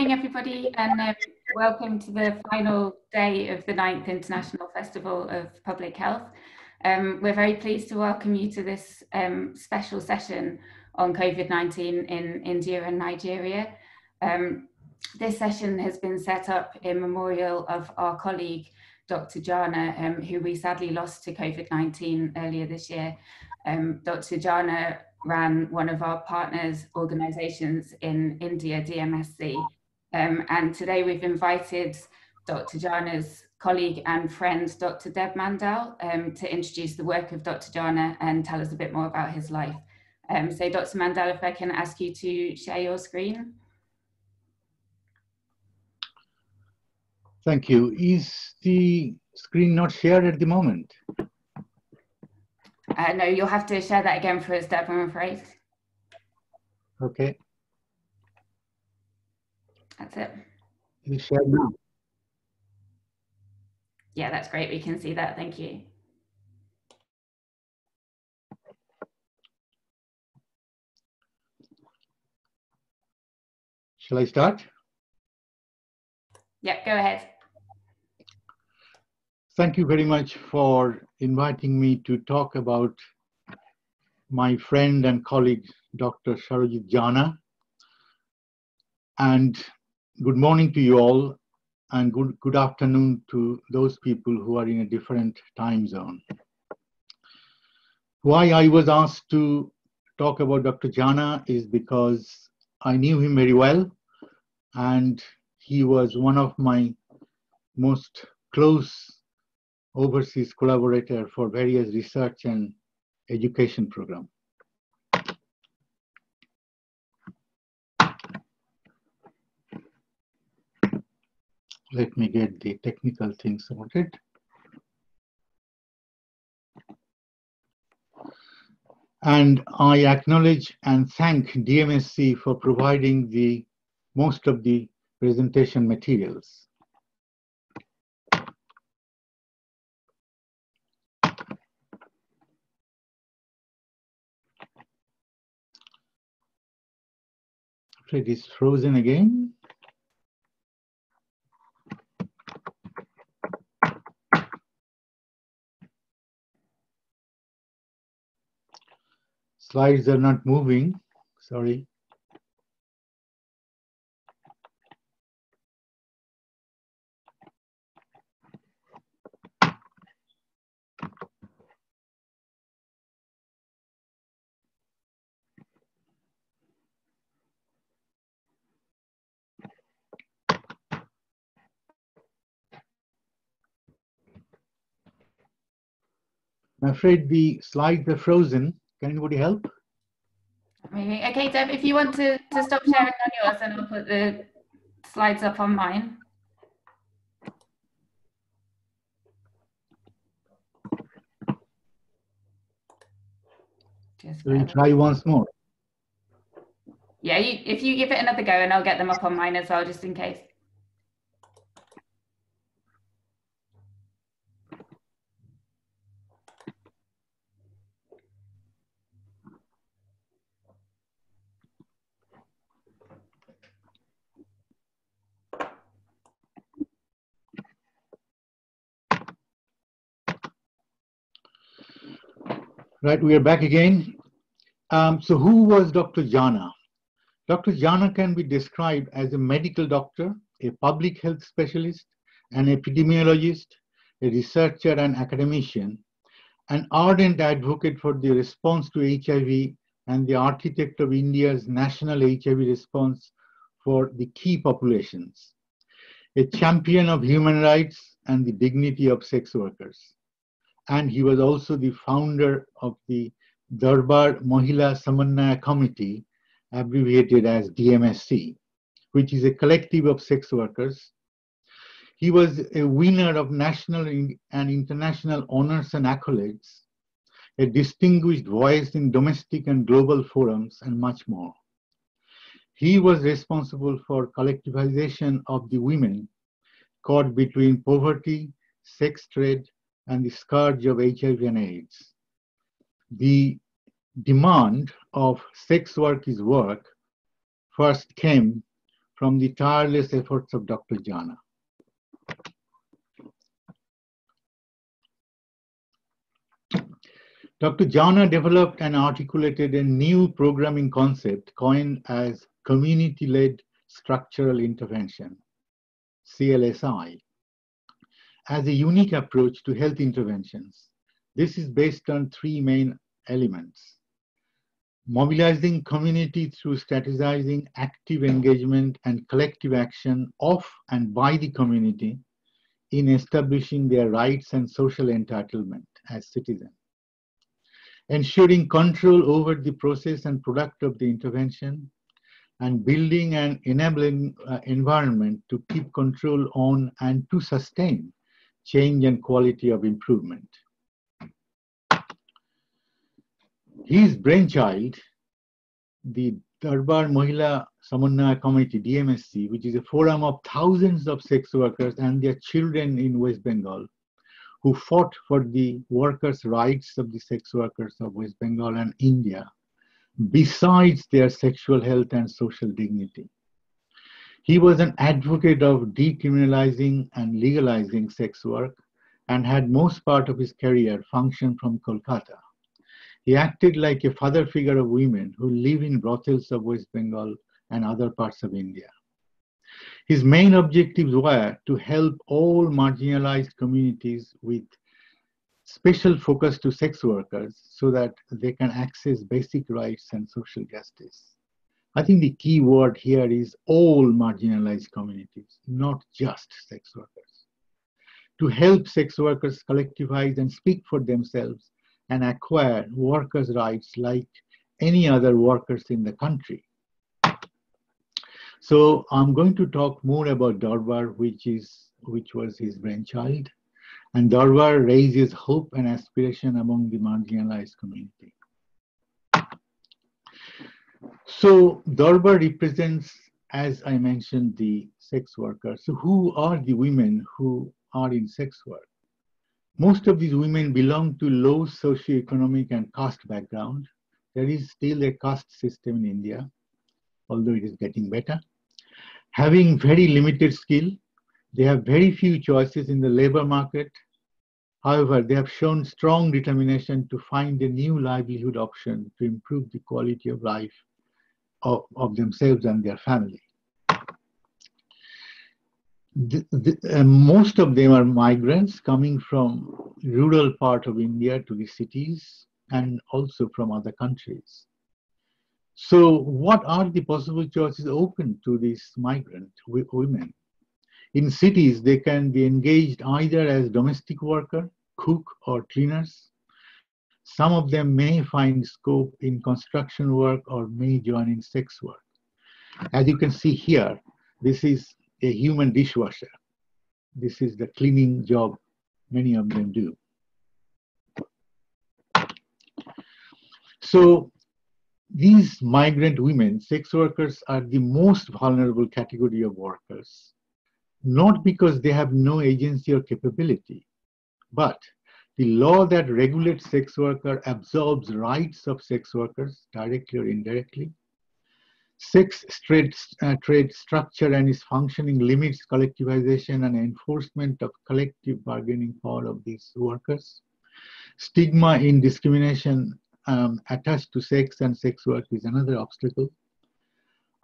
morning, everybody, and uh, welcome to the final day of the 9th International Festival of Public Health. Um, we're very pleased to welcome you to this um, special session on COVID-19 in India and Nigeria. Um, this session has been set up in memorial of our colleague, Dr. Jana, um, who we sadly lost to COVID-19 earlier this year. Um, Dr. Jana ran one of our partners organizations in India, DMSC. Um, and today we've invited Dr. Jana's colleague and friend, Dr. Deb Mandal, um, to introduce the work of Dr. Jana and tell us a bit more about his life. Um, so Dr. Mandal, if I can ask you to share your screen. Thank you. Is the screen not shared at the moment? Uh, no, you'll have to share that again for us, Deb, I'm afraid. Okay. That's it. You share now. Yeah, that's great. We can see that. Thank you. Shall I start? Yeah, go ahead. Thank you very much for inviting me to talk about my friend and colleague, Dr. Smarajit Jana. And good morning to you all, and good, good afternoon to those people who are in a different time zone. Why I was asked to talk about Dr. Jana is because I knew him very well, and he was one of my most close overseas collaborator for various research and education program. Let me get the technical things sorted. And I acknowledge and thank DMSC for providing the most of the presentation materials. It is frozen again. Slides are not moving, sorry. I'm afraid the slides are frozen. Can anybody help? Maybe. Okay, Deb, if you want to, to stop sharing on yours, then I'll put the slides up on mine. Just so we try once more. Yeah, you, if you give it another go, and I'll get them up on mine as well, just in case. Right, we are back again. Um, so, who was Dr. Jana? Dr. Jana can be described as a medical doctor, a public health specialist, an epidemiologist, a researcher and academician, an ardent advocate for the response to HIV and the architect of India's national HIV response for the key populations, a champion of human rights and the dignity of sex workers and he was also the founder of the Durbar Mahila Samanwaya Committee, abbreviated as DMSC, which is a collective of sex workers. He was a winner of national and international honors and accolades, a distinguished voice in domestic and global forums, and much more. He was responsible for collectivization of the women caught between poverty, sex trade, and the scourge of HIV and AIDS. The demand of sex work is work first came from the tireless efforts of Dr. Jana. Dr. Jana developed and articulated a new programming concept coined as community-led structural intervention, CLSI, as a unique approach to health interventions. This is based on three main elements. Mobilizing community through strategizing active engagement and collective action of and by the community in establishing their rights and social entitlement as citizens ensuring control over the process and product of the intervention, and building an enabling uh, environment to keep control on and to sustain change and quality of improvement. His brainchild, the Durbar Mohila Samanwaya Committee, DMSC, which is a forum of thousands of sex workers and their children in West Bengal, who fought for the workers' rights of the sex workers of West Bengal and India, besides their sexual health and social dignity. He was an advocate of decriminalizing and legalizing sex work and had most part of his career functioned from Kolkata. He acted like a father figure of women who live in brothels of West Bengal and other parts of India. His main objectives were to help all marginalized communities with special focus to sex workers so that they can access basic rights and social justice. I think the key word here is all marginalized communities, not just sex workers. To help sex workers collectivize and speak for themselves and acquire workers' rights like any other workers in the country. So I'm going to talk more about Durbar, which is which was his brainchild. And Durbar raises hope and aspiration among the marginalized community. So Durbar represents, as I mentioned, the sex workers. So who are the women who are in sex work? Most of these women belong to low socioeconomic and caste background. There is still a caste system in India, although it is getting better having very limited skill. They have very few choices in the labor market. However, they have shown strong determination to find a new livelihood option to improve the quality of life of, of themselves and their family. The, the, uh, most of them are migrants coming from rural part of India to the cities and also from other countries. So what are the possible choices open to these migrant women? In cities, they can be engaged either as domestic worker, cook, or cleaners. Some of them may find scope in construction work or may join in sex work. As you can see here, this is a human dishwasher. This is the cleaning job many of them do. So these migrant women, sex workers, are the most vulnerable category of workers, not because they have no agency or capability, but the law that regulates sex worker absorbs rights of sex workers directly or indirectly. Sex trade, uh, trade structure and its functioning limits collectivization and enforcement of collective bargaining power of these workers. Stigma in discrimination um, attached to sex and sex work is another obstacle.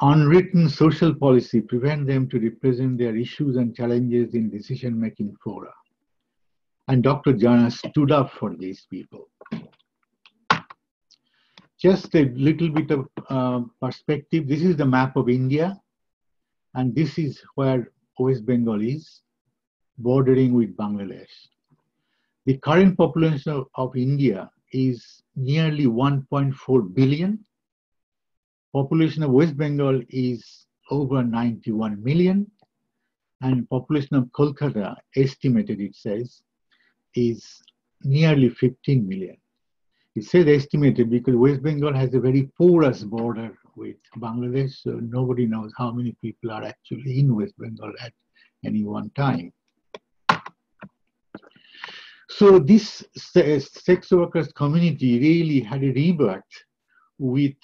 Unwritten social policy prevent them to represent their issues and challenges in decision-making fora. And Dr. Jana stood up for these people. Just a little bit of uh, perspective. This is the map of India, and this is where West Bengal is, bordering with Bangladesh. The current population of, of India is nearly 1.4 billion. Population of West Bengal is over 91 million. And population of Kolkata, estimated it says, is nearly 15 million. It says estimated because West Bengal has a very porous border with Bangladesh, so nobody knows how many people are actually in West Bengal at any one time. So this sex workers community really had a rebirth with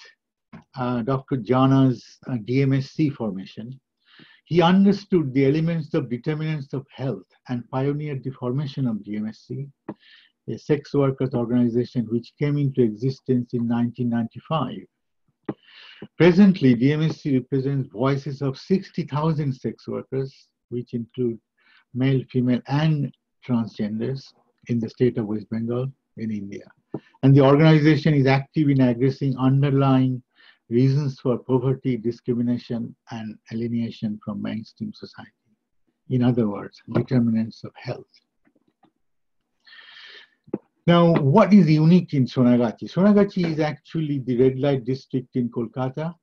uh, Dr. Jana's uh, DMSC formation. He understood the elements of determinants of health and pioneered the formation of DMSC, a sex workers organization which came into existence in 1995. Presently, DMSC represents voices of 60,000 sex workers, which include male, female, and transgenders in the state of West Bengal in India. And the organization is active in addressing underlying reasons for poverty, discrimination, and alienation from mainstream society. In other words, determinants of health. Now, what is unique in Sonagachi? Sonagachi is actually the red light district in Kolkata,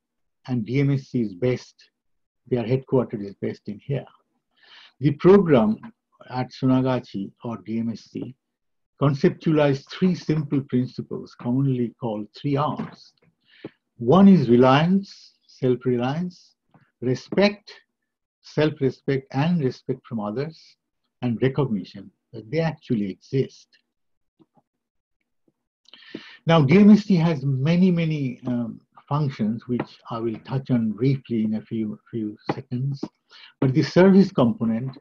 and DMSC is based, their headquarters is based in here. The program at Sonagachi or DMSC conceptualized three simple principles commonly called three R's. One is reliance, self-reliance, respect, self-respect and respect from others, and recognition that they actually exist. Now, DMSC has many, many um, functions, which I will touch on briefly in a few, few seconds. But the service component,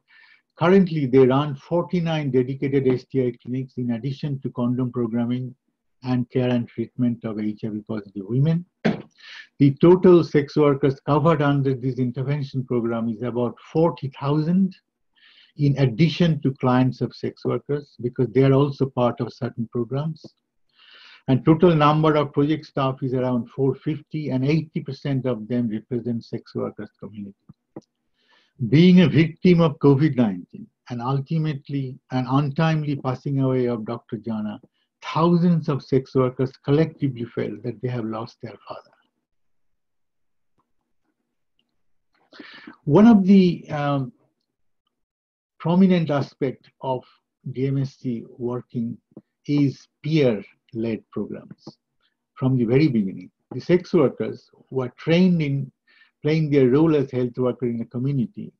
currently they run 49 dedicated STI clinics in addition to condom programming and care and treatment of HIV positive women. The total sex workers covered under this intervention program is about 40,000 in addition to clients of sex workers because they are also part of certain programs. And total number of project staff is around 450 and 80% of them represent sex workers community. Being a victim of COVID-19 and ultimately an untimely passing away of Dr. Jana, thousands of sex workers collectively felt that they have lost their father. One of the um, prominent aspect of DMSC working is peer led programs from the very beginning. The sex workers were trained in playing their role as health worker in the community,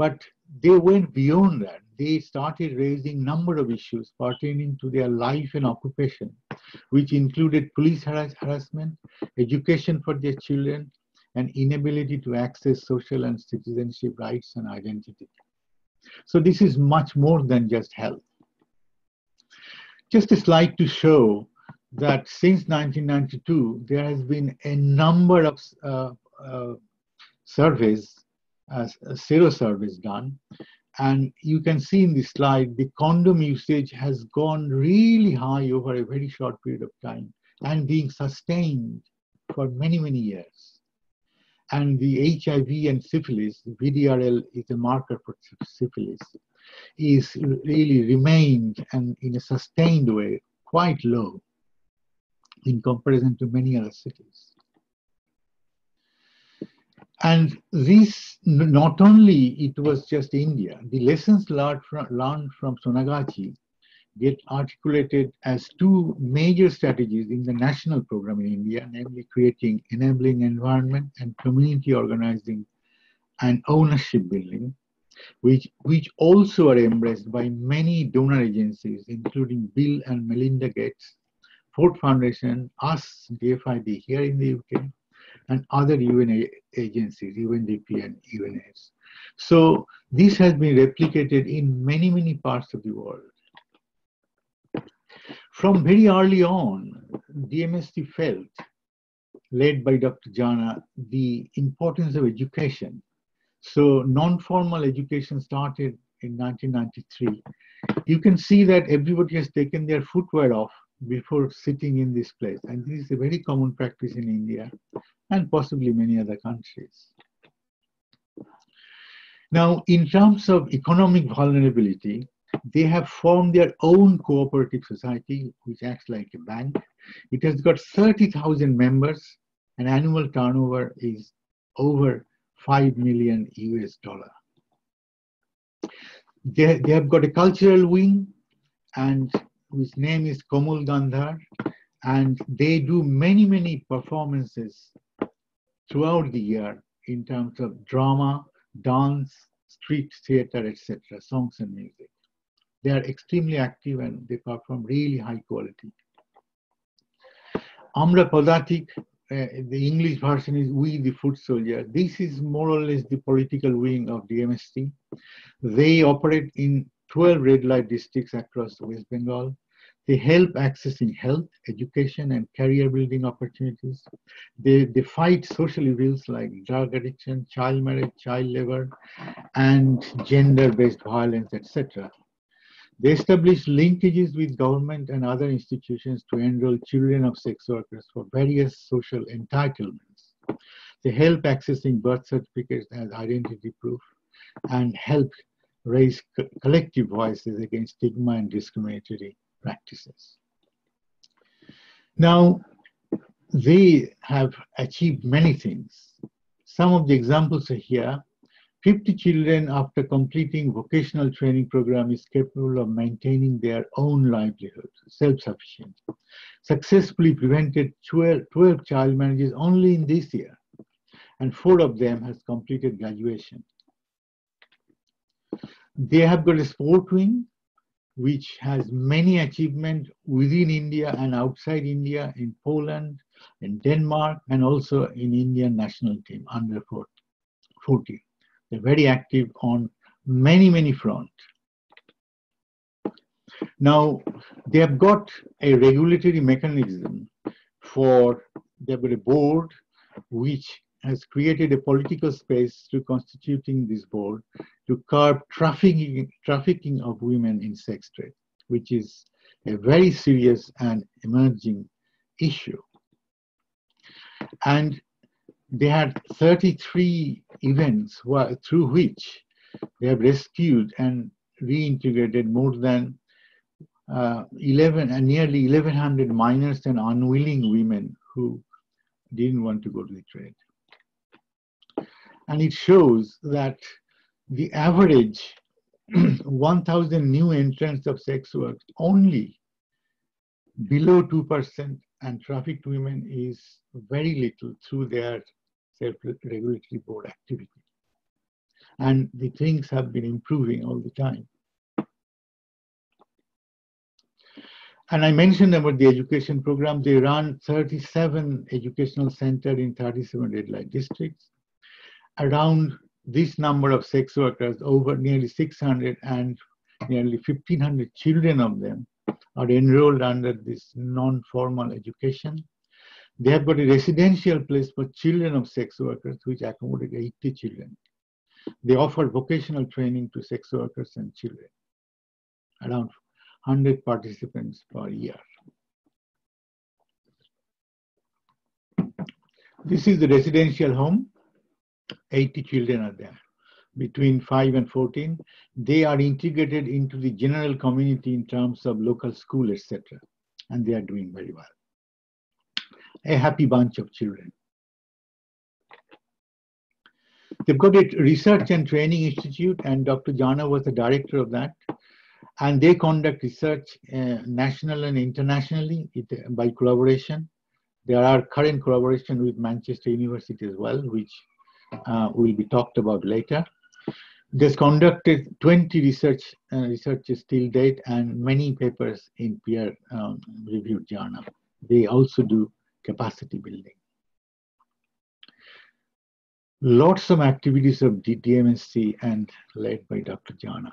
but they went beyond that. They started raising number of issues pertaining to their life and occupation, which included police harass harassment, education for their children, and inability to access social and citizenship rights and identity. So this is much more than just health. Just a slide to show that since 1992, there has been a number of uh, uh, surveys, uh, sero surveys done. And you can see in this slide, the condom usage has gone really high over a very short period of time and being sustained for many, many years. And the HIV and syphilis, VDRL is a marker for syphilis, is really remained and in a sustained way quite low in comparison to many other cities. And this, not only it was just India, the lessons learned from, learned from Sonagachi get articulated as two major strategies in the national program in India, namely creating enabling environment and community organizing and ownership building, which, which also are embraced by many donor agencies, including Bill and Melinda Gates, Ford Foundation, us, DFID here in the UK, and other UN agencies, UNDP and UNAIDS. So this has been replicated in many, many parts of the world. From very early on, DMSC felt, led by Dr. Jana, the importance of education. So non-formal education started in 1993. You can see that everybody has taken their footwear off before sitting in this place. And this is a very common practice in India and possibly many other countries. Now, in terms of economic vulnerability, they have formed their own cooperative society, which acts like a bank. It has got 30,000 members, and annual turnover is over 5 million US dollar. They, they have got a cultural wing, and whose name is Komal Gandhar, and they do many, many performances throughout the year in terms of drama, dance, street theater, etc., songs and music. They are extremely active and they perform really high quality. Amra Padatik uh, the English version is We the Foot Soldier. This is more or less the political wing of DMSC. They operate in 12 red light districts across West Bengal. They help accessing health, education, and career building opportunities. They, they fight social evils like drug addiction, child marriage, child labor, and gender-based violence, etc. They establish linkages with government and other institutions to enroll children of sex workers for various social entitlements. They help accessing birth certificates as identity proof and help raise co collective voices against stigma and discriminatory practices. Now, they have achieved many things. Some of the examples are here. 50 children after completing vocational training program is capable of maintaining their own livelihood, self-sufficient. Successfully prevented 12, 12 child marriages only in this year, and four of them has completed graduation. They have got a sport wing, which has many achievements within India and outside India, in Poland, in Denmark, and also in Indian national team under 40. They're very active on many, many fronts. Now, they have got a regulatory mechanism for, they've got a board which has created a political space through constituting this board to curb trafficking, trafficking of women in sex trade, which is a very serious and emerging issue. And they had 33 events through which they have rescued and reintegrated more than uh, 11 and uh, nearly 1100 minors and unwilling women who didn't want to go to the trade. And it shows that the average 1000 new entrants of sex work only below 2% and trafficked women is very little through their self-regulatory board activity. And the things have been improving all the time. And I mentioned about the education program. They run 37 educational centers in 37 red light districts. Around this number of sex workers, over nearly 600 and nearly 1500 children of them are enrolled under this non-formal education. They have got a residential place for children of sex workers, which accommodate 80 children. They offer vocational training to sex workers and children, around 100 participants per year. This is the residential home. 80 children are there between 5 and 14. They are integrated into the general community in terms of local school, etc. And they are doing very well a happy bunch of children. They've got a research and training institute, and Dr. Jana was the director of that. And they conduct research uh, national and internationally it, by collaboration. There are current collaboration with Manchester University as well, which uh, will be talked about later. There's conducted 20 research uh, researches till date and many papers in peer um, reviewed journal. They also do capacity building. Lots of activities of DMSC and led by Dr. Jana.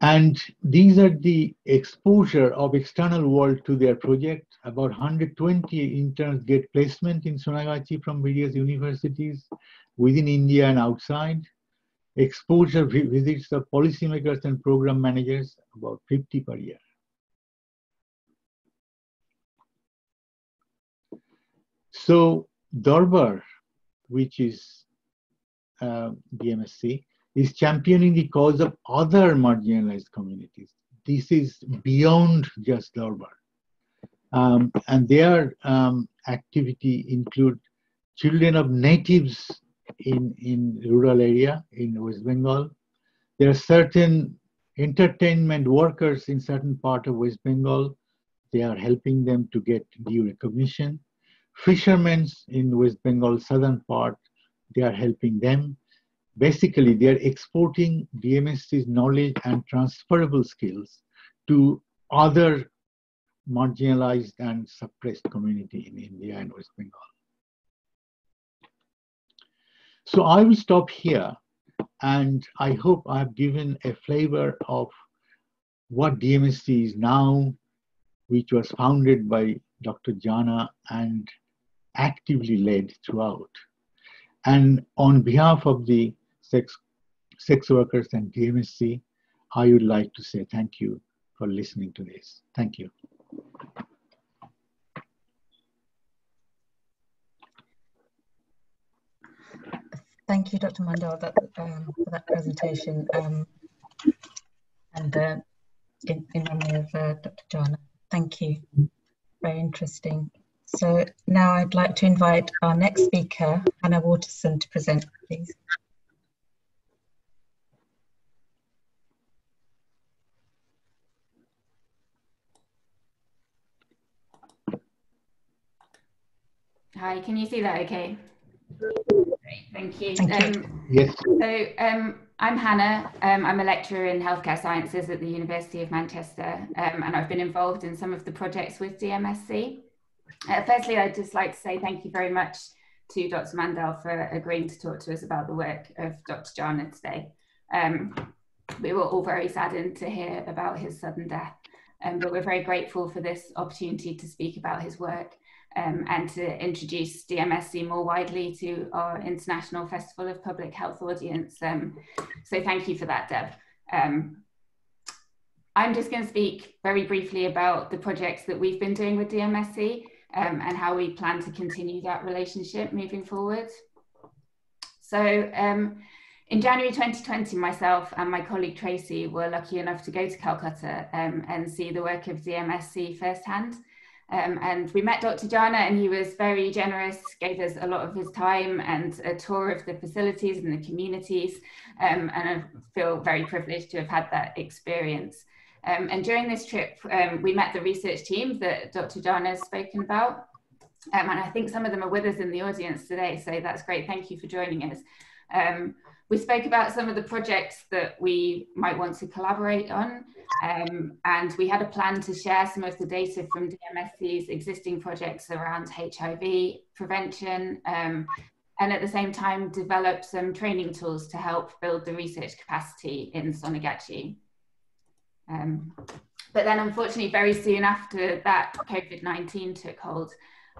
And these are the exposure of external world to their project. About 120 interns get placement in Sonagachi from various universities within India and outside. Exposure visits of policymakers and program managers, about 50 per year. So Durbar, which is uh, DMSC, is championing the cause of other marginalized communities. This is beyond just Durbar. Um, and their um, activity include children of natives in, in rural area in West Bengal. There are certain entertainment workers in certain part of West Bengal. They are helping them to get due recognition. Fishermen in West Bengal, southern part, they are helping them. Basically, they are exporting DMSC's knowledge and transferable skills to other marginalized and suppressed community in India and West Bengal. So I will stop here and I hope I've given a flavor of what DMSC is now, which was founded by Dr. Jana and actively led throughout. And on behalf of the sex, sex workers and DMSC, I would like to say thank you for listening to this. Thank you. Thank you, Dr. Mandal, that, um, for that presentation um, and uh, in, memory of uh, Dr. Jana. Thank you. Very interesting. So now I'd like to invite our next speaker, Hannah Waterson, to present, please. Hi, can you see that okay? Great, thank you. Thank you. Um, yes. So um, I'm Hannah. Um, I'm a lecturer in healthcare sciences at the University of Manchester, um, and I've been involved in some of the projects with DMSC. Uh, firstly, I'd just like to say thank you very much to Dr. Mandal for agreeing to talk to us about the work of Dr. Jana today. Um, we were all very saddened to hear about his sudden death, um, but we're very grateful for this opportunity to speak about his work um, and to introduce DMSC more widely to our International Festival of Public Health audience. Um, so thank you for that, Deb. Um, I'm just going to speak very briefly about the projects that we've been doing with DMSC um, and how we plan to continue that relationship moving forward. So um, in January 2020, myself and my colleague Tracy were lucky enough to go to Calcutta um, and see the work of DMSC firsthand. Um, and we met Dr. Jana and he was very generous, gave us a lot of his time and a tour of the facilities and the communities. Um, and I feel very privileged to have had that experience. Um, and during this trip, um, we met the research team that Dr. Jana has spoken about. Um, and I think some of them are with us in the audience today, so that's great. Thank you for joining us. Um, we spoke about some of the projects that we might want to collaborate on, um, and we had a plan to share some of the data from DMSC's existing projects around HIV prevention, um, and at the same time develop some training tools to help build the research capacity in Sonagachi. Um, but then unfortunately, very soon after that, COVID-19 took hold.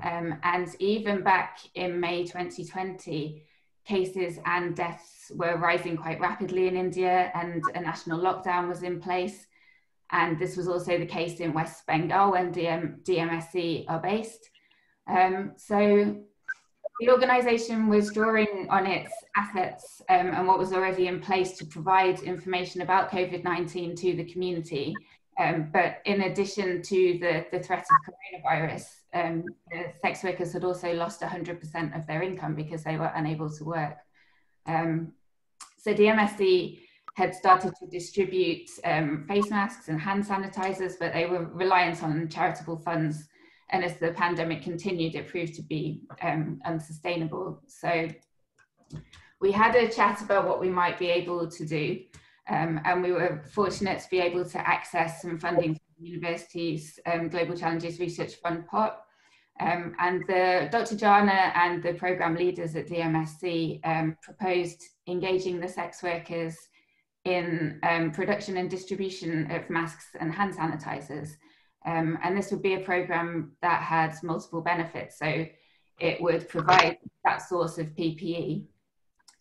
Um, and even back in May 2020, cases and deaths were rising quite rapidly in India and a national lockdown was in place. And this was also the case in West Bengal when DM, DMSC are based. Um, so the organisation was drawing on its assets um, and what was already in place to provide information about COVID-19 to the community. Um, but in addition to the, the threat of coronavirus, um, the sex workers had also lost 100% of their income because they were unable to work. Um, so DMSC had started to distribute um, face masks and hand sanitizers, but they were reliant on charitable funds. And as the pandemic continued, it proved to be um, unsustainable. So we had a chat about what we might be able to do. Um, and we were fortunate to be able to access some funding from the university's um, Global Challenges Research Fund pot. Um, and the Dr. Jana and the program leaders at DMSC um, proposed engaging the sex workers in um, production and distribution of masks and hand sanitizers. Um, and this would be a program that had multiple benefits. So it would provide that source of PPE,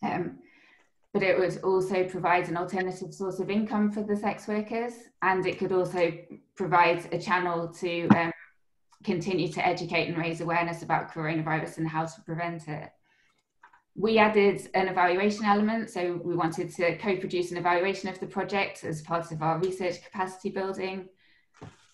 um, but it would also provide an alternative source of income for the sex workers. And it could also provide a channel to um, continue to educate and raise awareness about coronavirus and how to prevent it we added an evaluation element. So we wanted to co-produce an evaluation of the project as part of our research capacity building.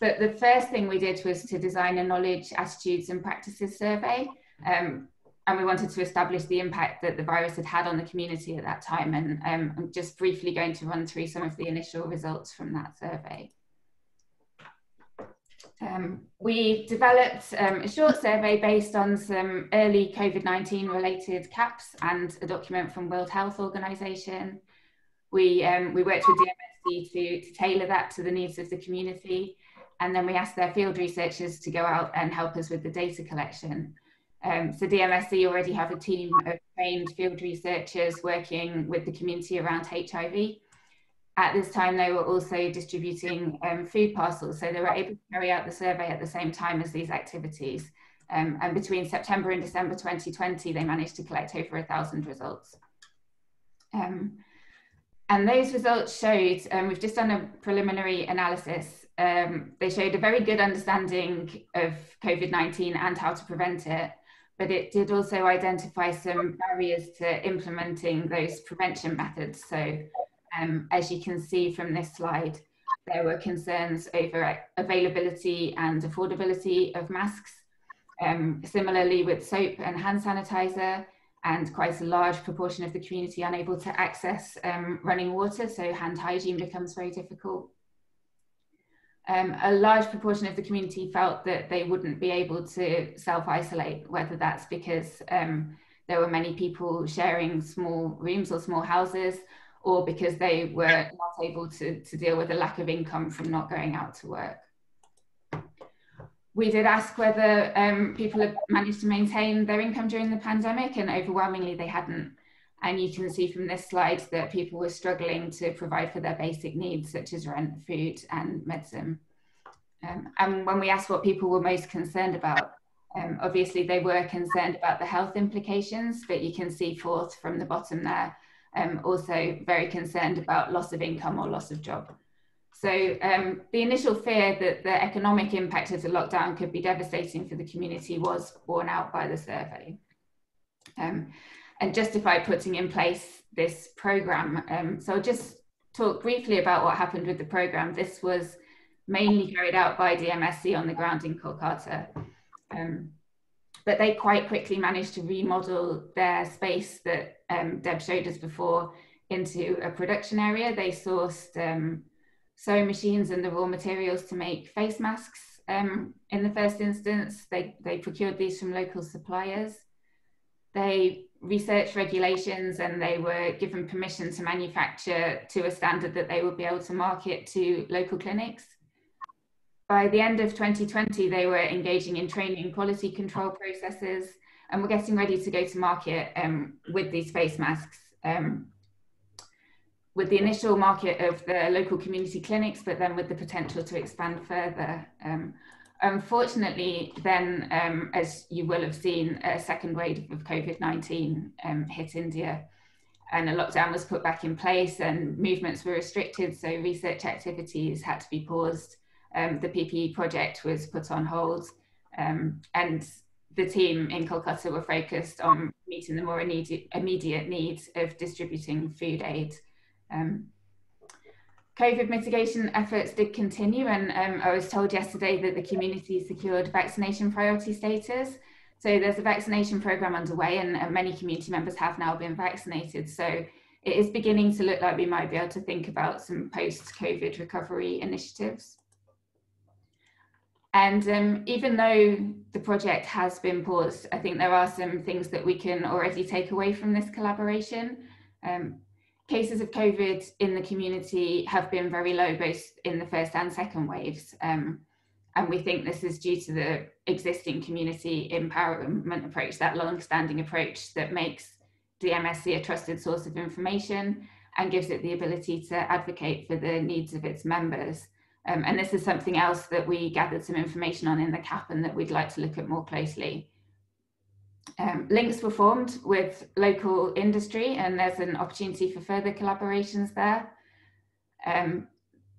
But the first thing we did was to design a knowledge, attitudes and practices survey. Um, and we wanted to establish the impact that the virus had had on the community at that time. And um, I'm just briefly going to run through some of the initial results from that survey. Um, we developed um, a short survey based on some early COVID-19 related KAPs and a document from World Health Organization. We, um, we worked with DMSC to, to tailor that to the needs of the community and then we asked their field researchers to go out and help us with the data collection. Um, so DMSC already have a team of trained field researchers working with the community around HIV. At this time, they were also distributing um, food parcels, so they were able to carry out the survey at the same time as these activities. Um, and between September and December 2020, they managed to collect over a thousand results. Um, and those results showed, um, we've just done a preliminary analysis, um, they showed a very good understanding of COVID-19 and how to prevent it, but it did also identify some barriers to implementing those prevention methods. So um, as you can see from this slide, there were concerns over availability and affordability of masks. Um, similarly with soap and hand sanitizer, and quite a large proportion of the community unable to access um, running water, so hand hygiene becomes very difficult. Um, a large proportion of the community felt that they wouldn't be able to self-isolate, whether that's because um, there were many people sharing small rooms or small houses, or because they were not able to, to deal with a lack of income from not going out to work. We did ask whether um, people had managed to maintain their income during the pandemic, and overwhelmingly they hadn't. And you can see from this slide that people were struggling to provide for their basic needs, such as rent, food, and medicine. Um, and when we asked what people were most concerned about, um, obviously they were concerned about the health implications, but you can see forth from the bottom there um, also very concerned about loss of income or loss of job. So um, the initial fear that the economic impact of the lockdown could be devastating for the community was borne out by the survey. Um, and justified putting in place this programme. Um, so I'll just talk briefly about what happened with the programme. This was mainly carried out by DMSC on the ground in Kolkata. Um, but they quite quickly managed to remodel their space that um, Deb showed us before into a production area. They sourced um, sewing machines and the raw materials to make face masks um, in the first instance. They, they procured these from local suppliers. They researched regulations and they were given permission to manufacture to a standard that they would be able to market to local clinics by the end of 2020, they were engaging in training quality control processes and were getting ready to go to market um, with these face masks. Um, with the initial market of the local community clinics, but then with the potential to expand further. Um, unfortunately, then, um, as you will have seen, a second wave of COVID-19 um, hit India and a lockdown was put back in place and movements were restricted, so research activities had to be paused um, the PPE project was put on hold um, and the team in Kolkata were focused on meeting the more immediate, immediate needs of distributing food aid. Um, COVID mitigation efforts did continue and um, I was told yesterday that the community secured vaccination priority status. So there's a vaccination program underway and uh, many community members have now been vaccinated. So it is beginning to look like we might be able to think about some post-COVID recovery initiatives. And um, even though the project has been paused, I think there are some things that we can already take away from this collaboration. Um, cases of COVID in the community have been very low, both in the first and second waves. Um, and we think this is due to the existing community empowerment approach, that long-standing approach that makes DMSC a trusted source of information and gives it the ability to advocate for the needs of its members. Um, and this is something else that we gathered some information on in the KAP and that we'd like to look at more closely. Um, links were formed with local industry and there's an opportunity for further collaborations there. Um,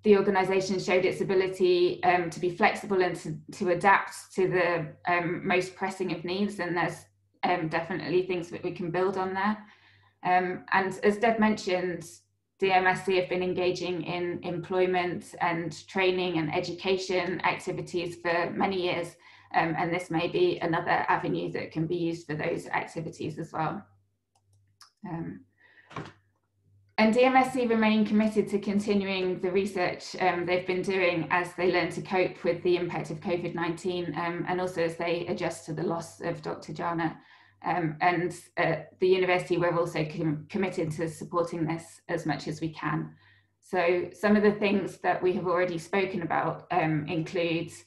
the organisation showed its ability um, to be flexible and to, to adapt to the um, most pressing of needs and there's um, definitely things that we can build on there. And as Deb mentioned, DMSC have been engaging in employment and training and education activities for many years. Um, and this may be another avenue that can be used for those activities as well. Um, and DMSC remain committed to continuing the research um, they've been doing as they learn to cope with the impact of COVID-19 um, and also as they adjust to the loss of Dr. Jana. Um, and uh, the university, we're also com committed to supporting this as much as we can. So some of the things that we have already spoken about um, includes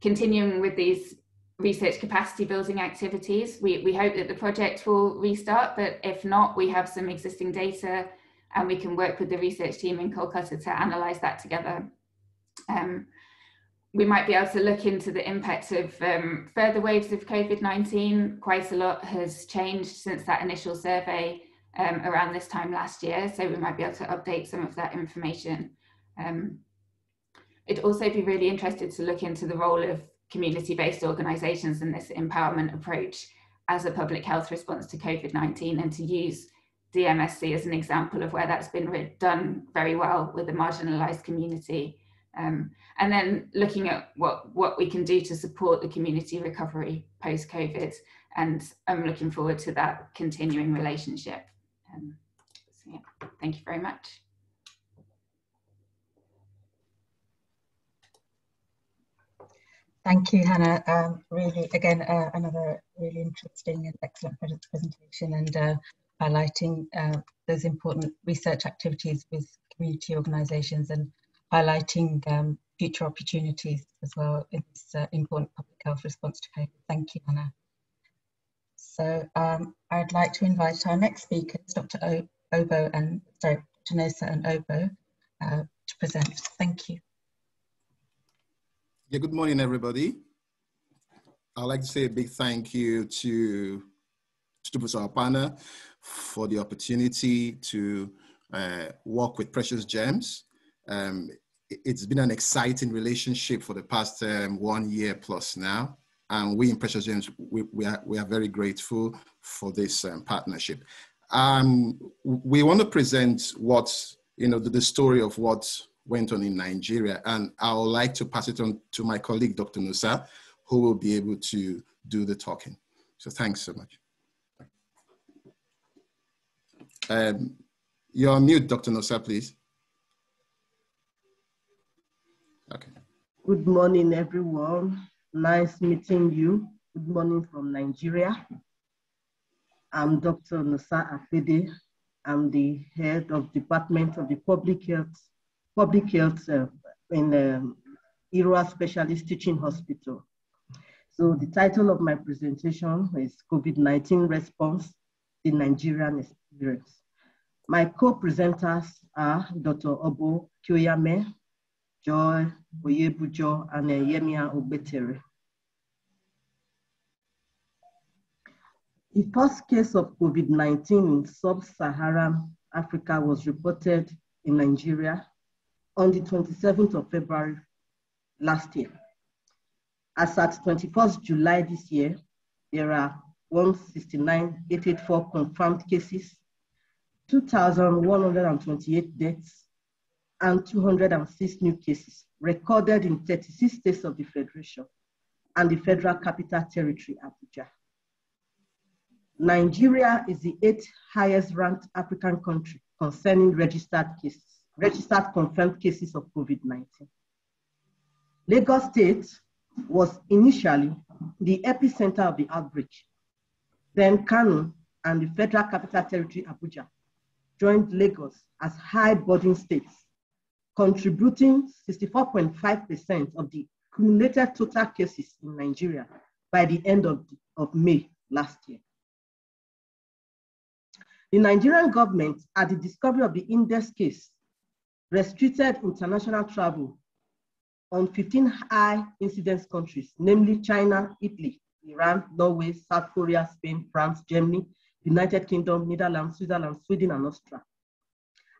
continuing with these research capacity building activities. We, we hope that the project will restart, but if not, we have some existing data and we can work with the research team in Kolkata to analyse that together. Um, we might be able to look into the impact of um, further waves of COVID-19. Quite a lot has changed since that initial survey um, around this time last year, so we might be able to update some of that information. Um, it'd also be really interested to look into the role of community-based organisations in this empowerment approach as a public health response to COVID-19 and to use DMSC as an example of where that's been done very well with the marginalised community. Um, and then looking at what, what we can do to support the community recovery post-COVID. And I'm looking forward to that continuing relationship. Um, so yeah, thank you very much. Thank you, Hannah. Um, really, again, uh, another really interesting and excellent presentation and uh, highlighting uh, those important research activities with community organisations and highlighting um, future opportunities as well in this uh, important public health response to COVID. Thank you, Anna. So um, I'd like to invite our next speakers, Dr. O Obo and sorry, Dr. And Obo, uh, to present. Thank you. Yeah, good morning, everybody. I'd like to say a big thank you to, to Professor Apana for the opportunity to uh, work with Precious Gems. Um, it's been an exciting relationship for the past um, one year plus now. And we in Precious Gems, we, we, are, we are very grateful for this um, partnership. Um, we want to present what, you know, the, the story of what went on in Nigeria. And I would like to pass it on to my colleague, Dr. Nosa, who will be able to do the talking. So thanks so much. Um, you're on mute, Dr. Nosa, please. Okay. Good morning, everyone. Nice meeting you. Good morning from Nigeria. I'm Dr. Nosa Akpede. I'm the head of Department of the Public Health public health uh, in um, Irrua Specialist Teaching Hospital. So the title of my presentation is COVID-19 Response, the Nigerian Experience. My co-presenters are Dr. Obo Kyoyame, Joy Oyebujo, and Obetere. The first case of COVID-19 in sub-Saharan Africa was reported in Nigeria on the 27th of February last year. As at 21st July this year, there are 169,884 confirmed cases, 2,128 deaths, and 206 new cases recorded in 36 states of the Federation and the Federal Capital Territory, Abuja. Nigeria is the eighth highest ranked African country concerning registered cases registered confirmed cases of COVID-19. Lagos State was initially the epicenter of the outbreak. Then Kano and the Federal Capital Territory, Abuja, joined Lagos as high burden states, contributing 64.5% of the cumulative total cases in Nigeria by the end of, of May last year. The Nigerian government, at the discovery of the index case, restricted international travel on 15 high incidence countries, namely China, Italy, Iran, Norway, South Korea, Spain, France, Germany, United Kingdom, Netherlands, Switzerland, Sweden, and Austria.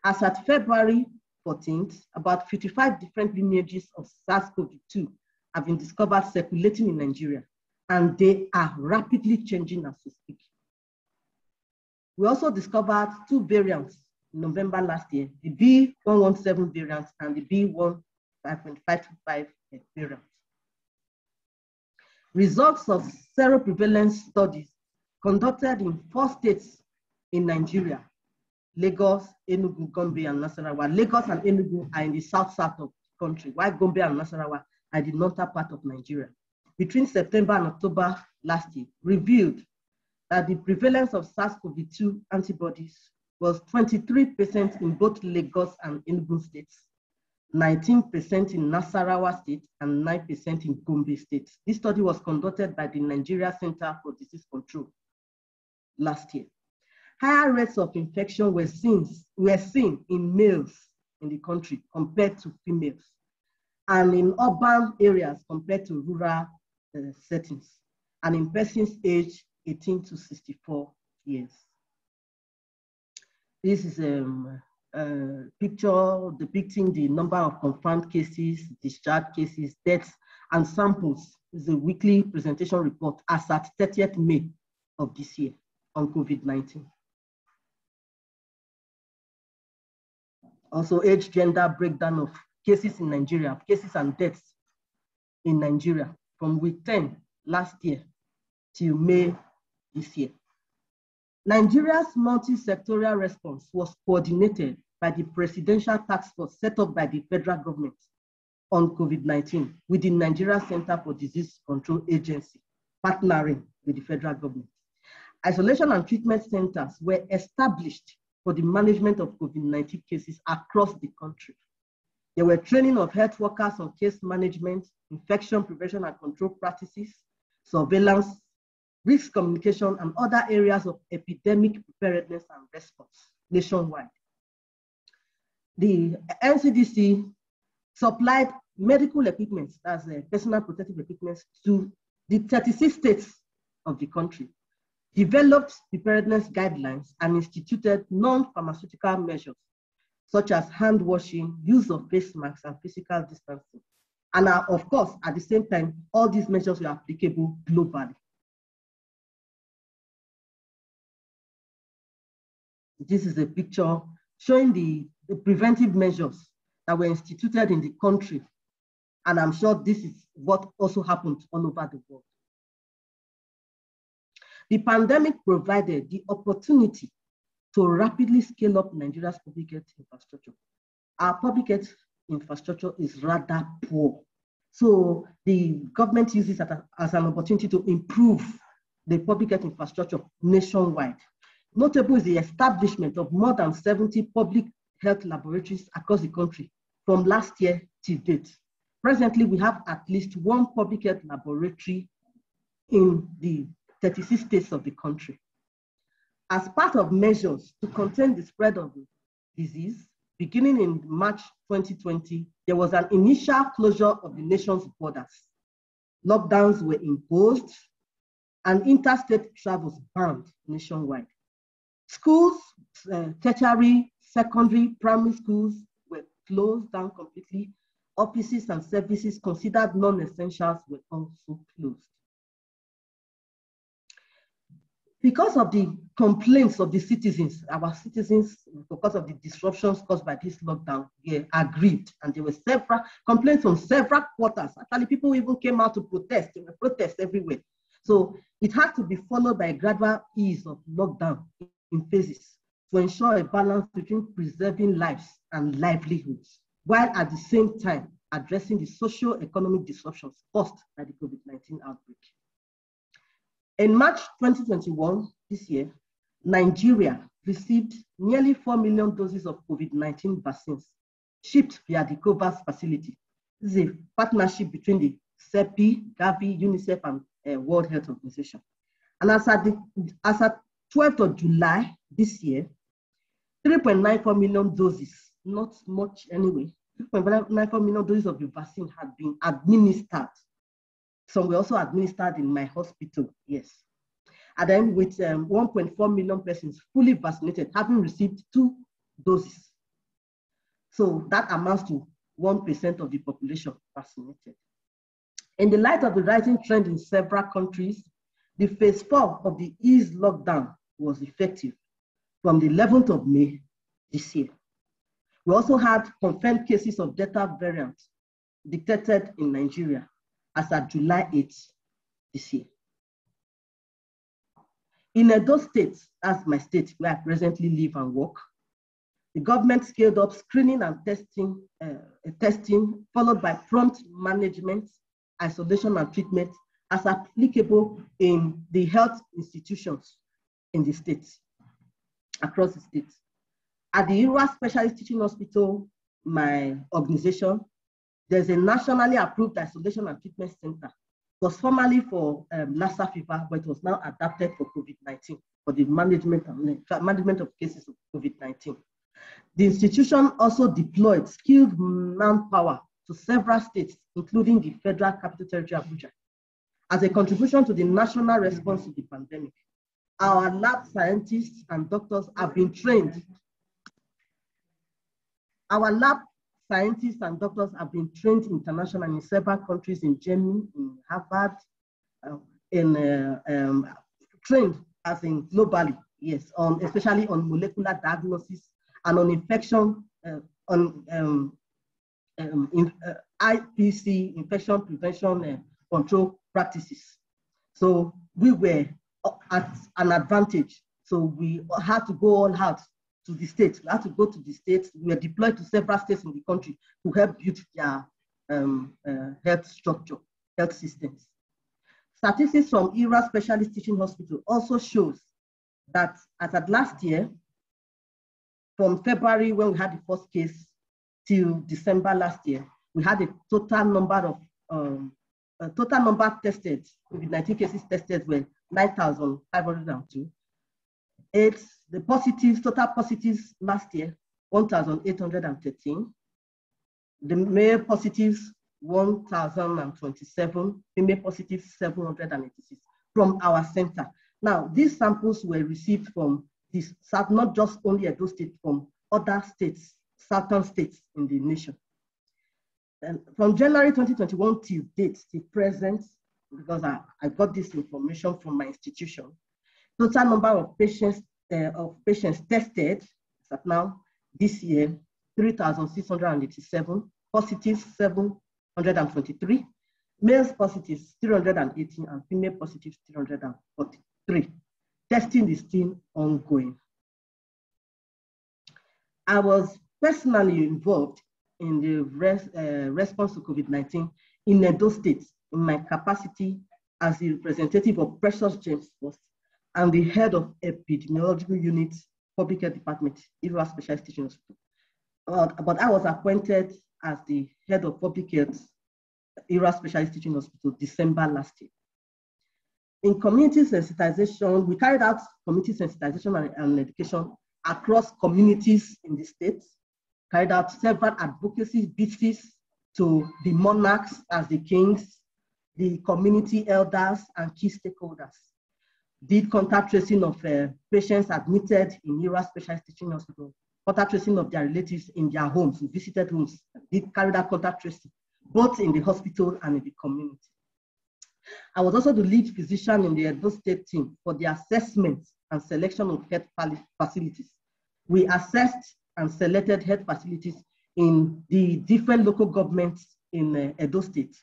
As at February 14th, about 55 different lineages of SARS-CoV-2 have been discovered circulating in Nigeria, and they are rapidly changing as we speak. We also discovered two variants in November last year, the B117 variant and the B.1.525 variant. Results of seroprevalence studies conducted in four states in Nigeria, Lagos, Enugu, Gombe, and Nasarawa. Lagos and Enugu are in the south-south of the country, while Gombe and Nasarawa are in the northern part of Nigeria. Between September and October last year, revealed that the prevalence of SARS-CoV-2 antibodies was 23% in both Lagos and Enugu states, 19% in Nasarawa state, and 9% in Gombe state. This study was conducted by the Nigeria Center for Disease Control last year. Higher rates of infection were seen, were seen in males in the country compared to females, and in urban areas compared to rural uh, settings, and in persons aged 18 to 64 years. This is um, a picture depicting the number of confirmed cases, discharged cases, deaths, and samples. This is a weekly presentation report as at 30th May of this year on COVID-19. Also age gender breakdown of cases in Nigeria, cases and deaths in Nigeria from week 10 last year till May this year. Nigeria's multi-sectorial response was coordinated by the Presidential Task Force set up by the federal government on COVID-19 with the Nigeria Center for Disease Control Agency, partnering with the federal government. Isolation and treatment centers were established for the management of COVID-19 cases across the country. There were training of health workers on case management, infection prevention and control practices, surveillance, risk communication, and other areas of epidemic preparedness and response nationwide. The NCDC supplied medical equipment, as uh, personal protective equipment, to the 36 states of the country, developed preparedness guidelines, and instituted non-pharmaceutical measures, such as hand washing, use of face masks, and physical distancing. And of course, at the same time, all these measures were applicable globally. This is a picture showing the, the preventive measures that were instituted in the country. And I'm sure this is what also happened all over the world. The pandemic provided the opportunity to rapidly scale up Nigeria's public health infrastructure. Our public health infrastructure is rather poor. So the government uses it as an opportunity to improve the public health infrastructure nationwide. Notable is the establishment of more than 70 public health laboratories across the country from last year to date. Presently, we have at least one public health laboratory in the 36 states of the country. As part of measures to contain the spread of the disease, beginning in March 2020, there was an initial closure of the nation's borders. Lockdowns were imposed and interstate travels banned nationwide. Schools, uh, tertiary, secondary, primary schools were closed down completely. Offices and services considered non-essentials were also closed. Because of the complaints of the citizens, our citizens, because of the disruptions caused by this lockdown, they agreed. And there were several complaints from several quarters. Actually, people even came out to protest. There were protests everywhere. So it had to be followed by a gradual ease of lockdown in phases to ensure a balance between preserving lives and livelihoods, while at the same time addressing the socio-economic disruptions caused by the COVID-19 outbreak. In March 2021, this year, Nigeria received nearly 4 million doses of COVID-19 vaccines shipped via the COVAX facility. This is a partnership between the CEPI, Gavi, UNICEF, and uh, World Health Organization. And as at, the, as at 12th of July this year, 3.94 million doses, not much anyway, 3.94 million doses of the vaccine had been administered some were also administered in my hospital, yes. And then with um, 1.4 million persons fully vaccinated, having received two doses. So that amounts to 1% of the population vaccinated. In the light of the rising trend in several countries, the phase four of the ease lockdown was effective from the 11th of May this year. We also had confirmed cases of Delta variant detected in Nigeria as of July 8 this year. In Edo State, as my state where I presently live and work, the government scaled up screening and testing, uh, testing followed by prompt management, isolation and treatment as applicable in the health institutions in the state, across the state. At the Irrua Specialist Teaching Hospital, my organization, there's a nationally approved isolation and treatment center. It was formerly for um, Lassa fever, but it was now adapted for COVID-19, for the management of, management of cases of COVID-19. The institution also deployed skilled manpower to several states, including the Federal Capital Territory of Abuja, as a contribution to the national response to the pandemic. Our lab scientists and doctors have been trained. Our lab scientists and doctors have been trained internationally in several countries in Germany, in Harvard, uh, in uh, um, trained as in globally, yes, on especially on molecular diagnosis and on infection, uh, on um, um, in, uh, IPC, infection prevention uh, control practices. So we were at an advantage. So we had to go all out to the states. We had to go to the states. We were deployed to several states in the country to help build their um, uh, health structure, health systems. Statistics from Irrua Specialist Teaching Hospital also shows that as at last year, from February when we had the first case till December last year, we had a total number of um, total number tested, COVID-19 cases tested were 9,502. It's the positives, total positives last year, 1,813. The male positives, 1,027. Female positives, 786 from our center. Now, these samples were received from this, not just only Edo State, from other states, southern states in the nation. And from January 2021 till date, the present, because I, I got this information from my institution, total number of patients uh, of patients tested at now this year 3,687, positives 723, males positives 318, and female positives 343. Testing is still ongoing. I was personally involved in the res, uh, response to COVID-19 in Edo State in my capacity as the representative of Precious Gems Post and the head of epidemiological unit, public health department, Irrua Specialist Teaching Hospital. Uh, but I was appointed as the head of public health, Irrua Specialist Teaching Hospital, December last year. In community sensitization, we carried out community sensitization and, and education across communities in the state carried out several advocacy visits to the monarchs as the kings, the community elders, and key stakeholders. Did contact tracing of uh, patients admitted in Irrua Specialist Teaching Hospital, contact tracing of their relatives in their homes, visited homes. Did carry out contact tracing, both in the hospital and in the community. I was also the lead physician in the Edo State team for the assessment and selection of health facilities. We assessed and selected health facilities in the different local governments in uh, Edo State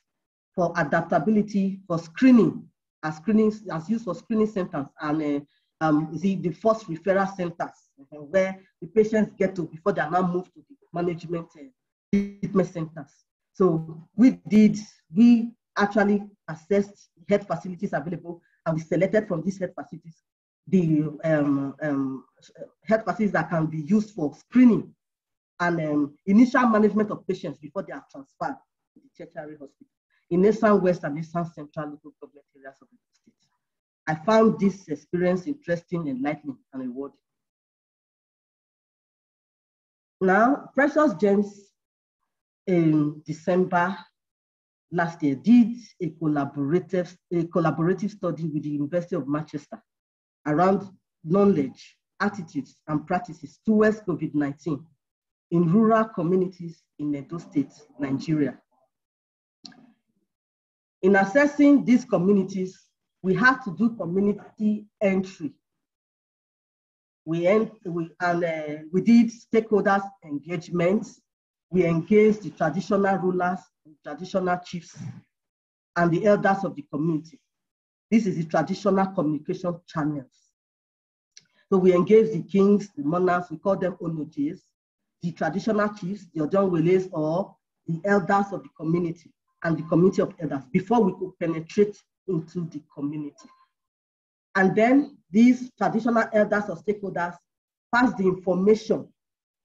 for adaptability, for screening, as screening, as used for screening centers and uh, um, the, the first referral centers uh, where the patients get to before they are now moved to the management uh, treatment centers. So we did, we actually assessed health facilities available and we selected from these health facilities the um, um, health facilities that can be used for screening and um, initial management of patients before they are transferred to the tertiary hospital in Esan West and Esan Central local government areas of the state. I found this experience interesting, enlightening, and rewarding. Now, Precious Gems in December last year did a collaborative, a collaborative study with the University of Manchester around knowledge, attitudes, and practices towards COVID-19 in rural communities in Edo State, Nigeria. In assessing these communities, we have to do community entry. We, end, we, and, uh, we did stakeholders engagement. We engaged the traditional rulers, traditional chiefs, and the elders of the community. This is the traditional communication channels. So we engage the kings, the monarchs, we call them onojies, the traditional chiefs, the Ojonweles, or the elders of the community and the community of elders before we could penetrate into the community. And then these traditional elders or stakeholders pass the information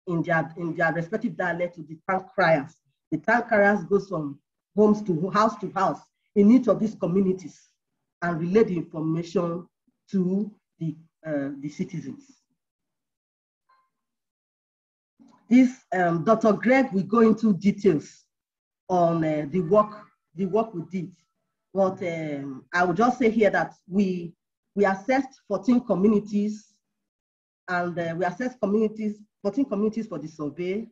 in their, in their respective dialect to the town criers. The town criers goes from homes to house to house in each of these communities and relay the information to the, uh, the citizens. This um, Dr. Greg will go into details on uh, the work the work we did. But um, I would just say here that we we assessed 14 communities and uh, we assessed communities 14 communities for the survey.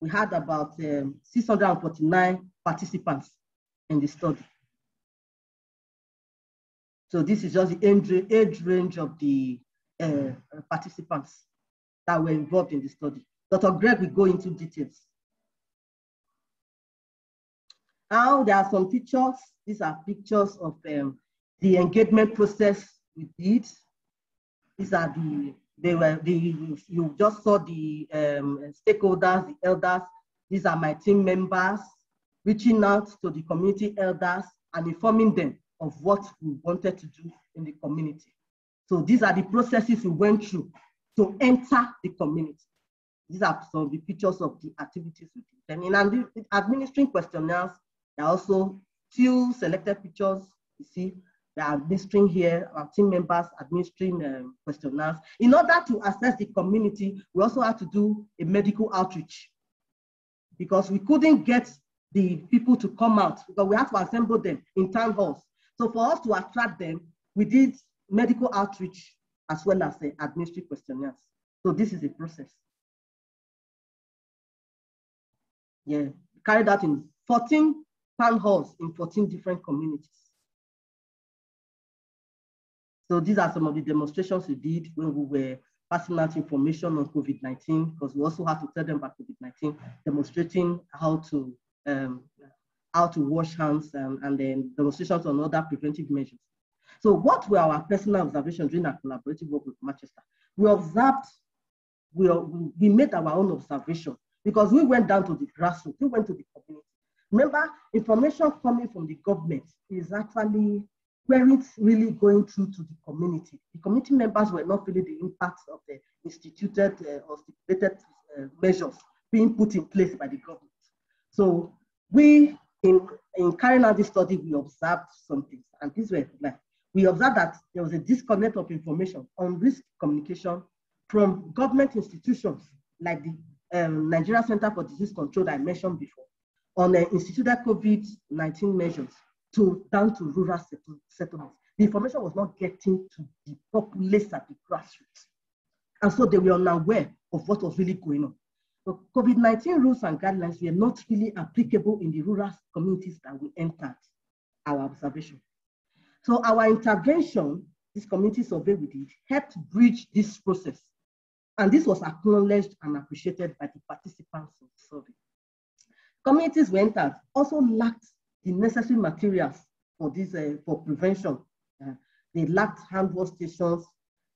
We had about um, 649 participants in the study. So this is just the age, range of the uh, participants that were involved in the study. Dr. Greg will go into details. Now there are some pictures. These are pictures of um, the engagement process we did. These are the, they were the, you just saw the um, stakeholders, the elders. These are my team members reaching out to the community elders and informing them of what we wanted to do in the community. So these are the processes we went through to enter the community. These are some of the pictures of the activities we did. And in administering questionnaires, there are also few selected pictures. You see, they are administering here, our team members administering um, questionnaires. In order to assess the community, we also had to do a medical outreach because we couldn't get the people to come out because we had to assemble them in town halls. So for us to attract them, we did medical outreach as well as the administrative questionnaires. So this is a process. Yeah, carried out in 14 town halls in 14 different communities. So these are some of the demonstrations we did when we were passing out information on COVID-19, because we also had to tell them about COVID-19, demonstrating how to um, how to wash hands and, and then demonstrations on other preventive measures. So what were our personal observations during our collaborative work with Manchester? We observed, we, we made our own observation because we went down to the grassroots, we went to the community. Remember, information coming from the government is actually where it's really going through to the community. The community members were not feeling the impacts of the instituted uh, or stipulated uh, measures being put in place by the government. So we, in, in carrying out this study, we observed some things, and these were like, we observed that there was a disconnect of information on risk communication from government institutions like the um, Nigeria Center for Disease Control that I mentioned before, on the instituted COVID-19 measures to down to rural settlements. The information was not getting to the populace at the grassroots. And so they were unaware of what was really going on. So COVID-19 rules and guidelines were not really applicable in the rural communities that we entered our observation. So our intervention, this community survey we did, helped bridge this process. And this was acknowledged and appreciated by the participants of the survey. Communities we entered also lacked the necessary materials for this, uh, for prevention. Uh, they lacked hand wash stations.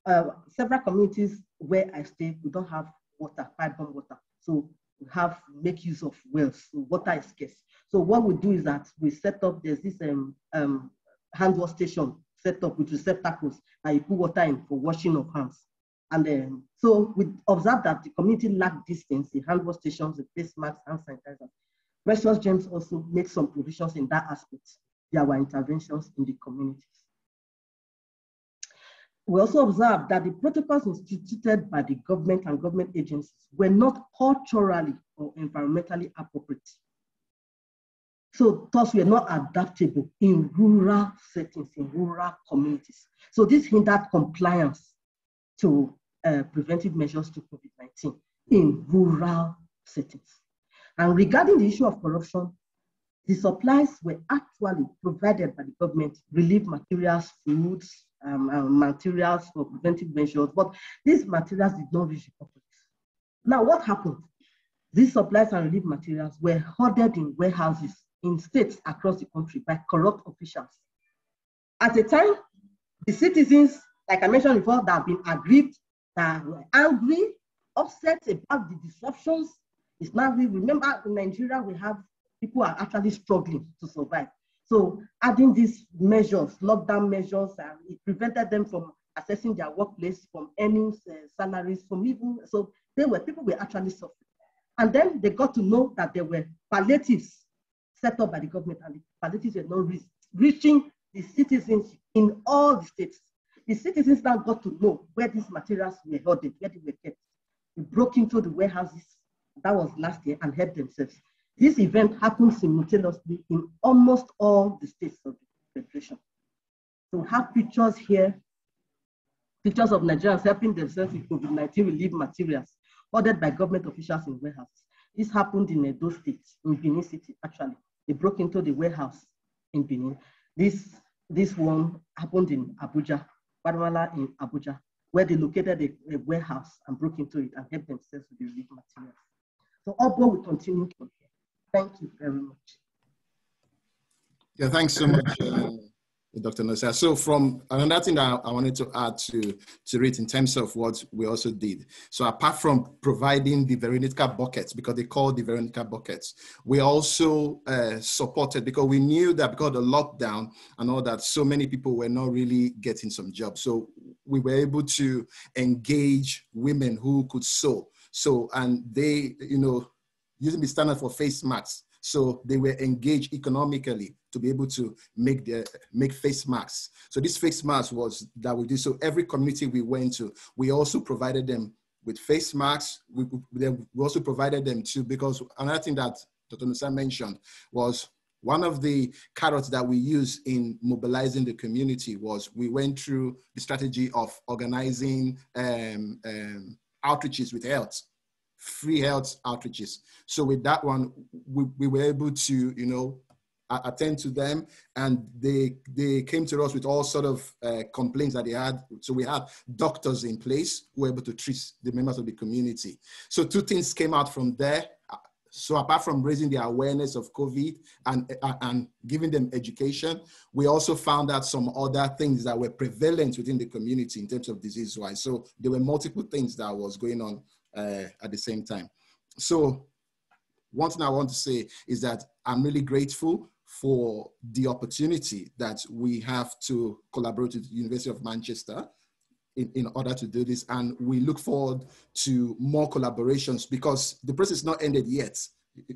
Uh, several communities where I stay, we don't have water, pipe-borne water. So we have make use of wells. So water is scarce. So what we do is that we set up, there's this um, um, hand wash station set up with receptacles and you put water in for washing of hands. And then, so we observed that the community lacked these things, the hand wash stations, the face masks, hand sanitizer. Precious Gems also made some provisions in that aspect. There were interventions in the communities. We also observed that the protocols instituted by the government and government agencies were not culturally or environmentally appropriate. So thus we are not adaptable in rural settings, in rural communities. So this hindered compliance to uh, preventive measures to COVID-19 in rural settings. And regarding the issue of corruption, the supplies were actually provided by the government, relief materials, foods, um, um, materials for preventive measures, but these materials did not reach the public. Now, what happened? These supplies and relief materials were hoarded in warehouses in states across the country by corrupt officials. At the time, the citizens, like I mentioned before, that have been aggrieved, that were angry, upset about the disruptions it's not we remember in Nigeria we have people are actually struggling to survive. So adding these measures, lockdown measures, uh, it prevented them from accessing their workplace, from earning uh, salaries, from even so they were people were actually suffering. And then they got to know that there were palliatives set up by the government, and the palliatives were not re- reaching the citizens in all the states. The citizens now got to know where these materials were hoarded, where they were kept. They broke into the warehouses, that was last year, and helped themselves. This event happened simultaneously in almost all the states of the Federation. So we have pictures here, pictures of Nigerians helping themselves with COVID-19 relief materials ordered by government officials in warehouses. This happened in Edo State, in Benin City, actually. They broke into the warehouse in Benin. This, this one happened in Abuja, Gwagwalada in Abuja, where they located a, a, warehouse and broke into it and helped themselves with the relief materials. So Obo will continue from here. Thank you very much. Yeah, thanks so much. Uh, Dr. Nosa. So from another thing that I wanted to add to, to it in terms of what we also did. So apart from providing the Veronica buckets, because they call the Veronica buckets, we also uh, supported because we knew that because of the lockdown and all that, so many people were not really getting some jobs. So we were able to engage women who could sew. So, and they, you know, using the standard for face masks, so they were engaged economically to be able to make the make face masks. So this face mask was that we did. So every community we went to, we also provided them with face masks. We, we also provided them too because another thing that Dr. Nosa mentioned was one of the carrots that we use in mobilizing the community was we went through the strategy of organizing um, um, outreaches with health free health outreaches. So with that one, we, we were able to, you know, attend to them and they they came to us with all sort of uh, complaints that they had. So we had doctors in place who were able to treat the members of the community. So two things came out from there so apart from raising the awareness of covid and and giving them education we also found out some other things that were prevalent within the community in terms of disease wise so there were multiple things that was going on uh, at the same time. So one thing I want to say is that I'm really grateful for the opportunity that we have to collaborate with the University of Manchester in, in order to do this. And we look forward to more collaborations because the process is not ended yet,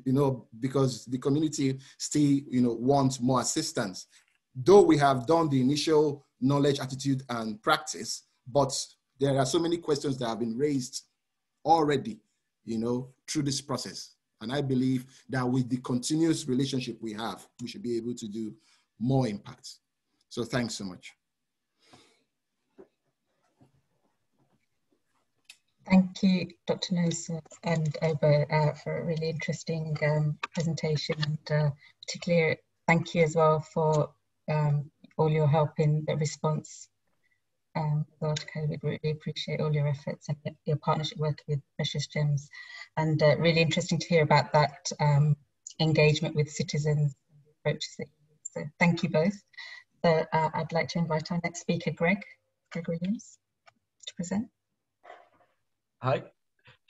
you know, because the community still, you know, wants more assistance. Though we have done the initial knowledge, attitude, and practice, but there are so many questions that have been raised already, you know, through this process. And I believe that with the continuous relationship we have, we should be able to do more impact. So thanks so much. Thank you, Dr. Nosa and Obo, uh, for a really interesting um, presentation and uh, particularly thank you as well for um, all your help in the response um, Lord we really appreciate all your efforts and your partnership working with Precious Gems. And uh, really interesting to hear about that um, engagement with citizens and the approaches that you use. So thank you both. So uh, I'd like to invite our next speaker, Greg, Greg Williams, to present. Hi.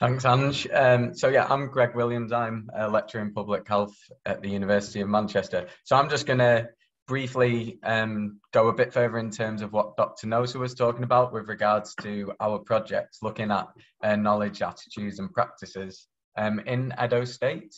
Thanks, Ange. Um, so yeah, I'm Greg Williams. I'm a lecturer in public health at the University of Manchester. So I'm just going to briefly um, go a bit further in terms of what Dr. Nosa was talking about with regards to our project looking at uh, knowledge, attitudes, and practices um, in Edo State.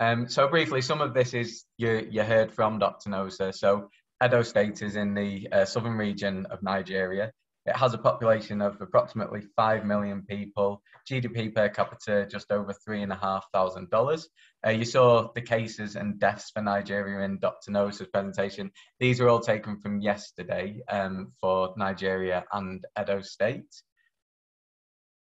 Um, so briefly, some of this is you, you heard from Dr. Nosa. So Edo State is in the uh, southern region of Nigeria. It has a population of approximately 5 million people, GDP per capita just over $3,500. Uh, you saw the cases and deaths for Nigeria in Dr. Nosa's presentation. These are all taken from yesterday um, for Nigeria and Edo State.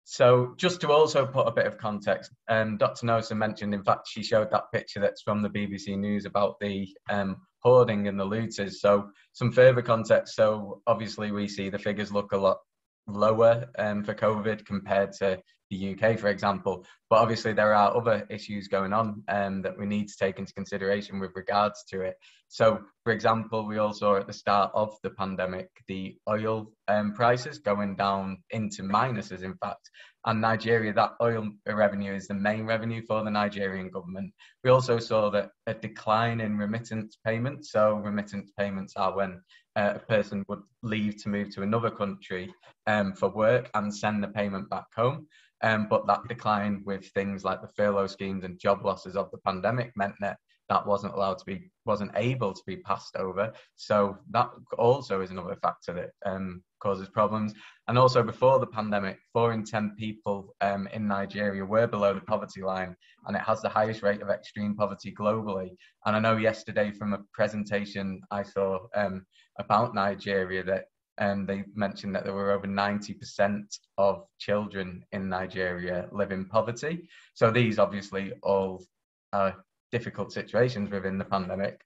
So just to also put a bit of context, um, Dr. Nosa mentioned, in fact, she showed that picture that's from the BBC News about the um, hoarding and the looters. So some further context. So obviously we see the figures look a lot lower um, for COVID compared to the UK, for example. But obviously, there are other issues going on um, that we need to take into consideration with regards to it. So, for example, we all saw at the start of the pandemic the oil um, prices going down into minuses, in fact. And Nigeria, that oil revenue is the main revenue for the Nigerian government. We also saw that a decline in remittance payments. So, remittance payments are when uh, a person would leave to move to another country um, for work and send the payment back home. Um, but that decline with things like the furlough schemes and job losses of the pandemic meant that that wasn't allowed to be wasn't able to be passed over. So that also is another factor that um, causes problems. And also before the pandemic four in ten people um, in nigeria were below the poverty line and it has the highest rate of extreme poverty globally. And i know yesterday from a presentation i saw um, about nigeria that um, they mentioned that there were over 90% of children in Nigeria live in poverty. So these obviously all are difficult situations within the pandemic.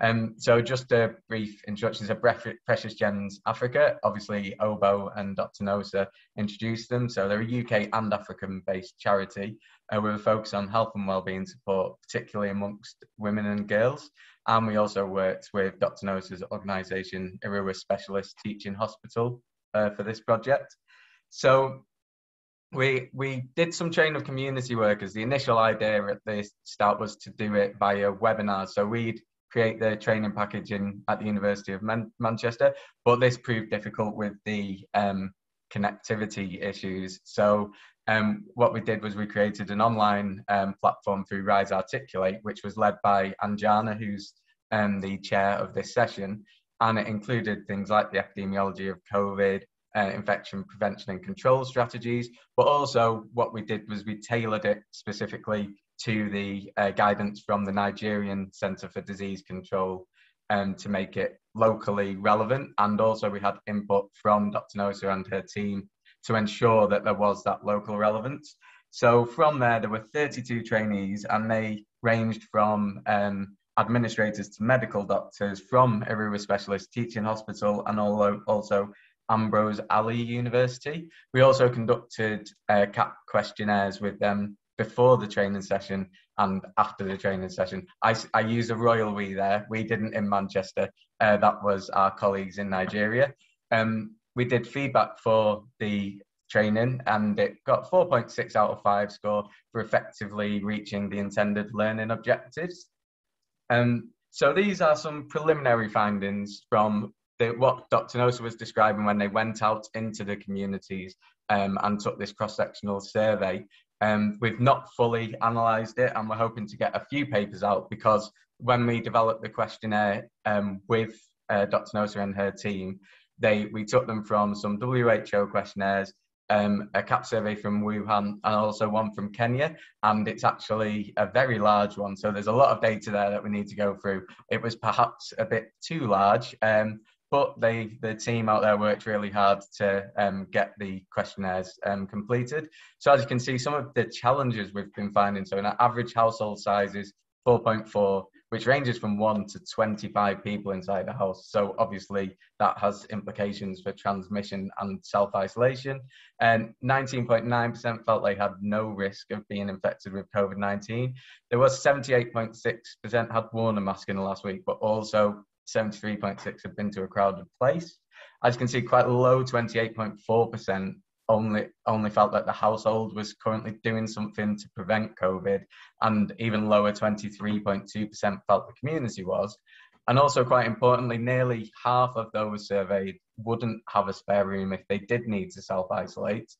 Um, so just a brief introduction to Precious Gems Africa. Obviously, Obo and Dr. Nosa introduced them. So they're a UK and African-based charity uh, with a focus on health and wellbeing support, particularly amongst women and girls. And we also worked with Dr. Nosa's organisation, Irrua Specialist Teaching Hospital, uh, for this project. So we we did some training of community workers. The initial idea at the start was to do it via webinars. So we'd create the training package in at the University of Man- Manchester, but this proved difficult with the um, connectivity issues. So um, what we did was we created an online um, platform through Rise Articulate, which was led by Anjana, who's um, the chair of this session, and it included things like the epidemiology of COVID, uh, infection prevention and control strategies, but also what we did was we tailored it specifically to the uh, guidance from the Nigerian Centre for Disease Control um, to make it locally relevant. And also we had input from Dr. Nosa and her team to ensure that there was that local relevance. So from there, there were 32 trainees and they ranged from um, administrators to medical doctors from Irrua Specialist Teaching Hospital and also Ambrose Ali University. We also conducted uh, KAP questionnaires with them before the training session and after the training session. I, I use a royal we there. We didn't in Manchester. Uh, that was our colleagues in Nigeria. Um, we did feedback for the training and it got 4.6 out of 5 score for effectively reaching the intended learning objectives. Um, so these are some preliminary findings from the, what Dr. Nosa was describing when they went out into the communities um, and took this cross-sectional survey. Um, we've not fully analysed it and we're hoping to get a few papers out because when we developed the questionnaire um, with uh, Dr. Nosa and her team, they we took them from some WHO questionnaires, um, a KAP survey from Wuhan, and also one from Kenya. And it's actually a very large one. So there's a lot of data there that we need to go through. It was perhaps a bit too large. Um, but they, the team out there worked really hard to um, get the questionnaires um, completed. So as you can see, some of the challenges we've been finding, so an average household size is 4.4, which ranges from one to 25 people inside the house. So obviously that has implications for transmission and self-isolation. And 19.9% felt they had no risk of being infected with COVID-19. There was 78.6% had worn a mask in the last week, but also 73.6 have been to a crowded place. As you can see, quite low 28.4% only only felt that the household was currently doing something to prevent COVID, and even lower 23.2% felt the community was. And also, quite importantly, nearly half of those surveyed wouldn't have a spare room if they did need to self isolate.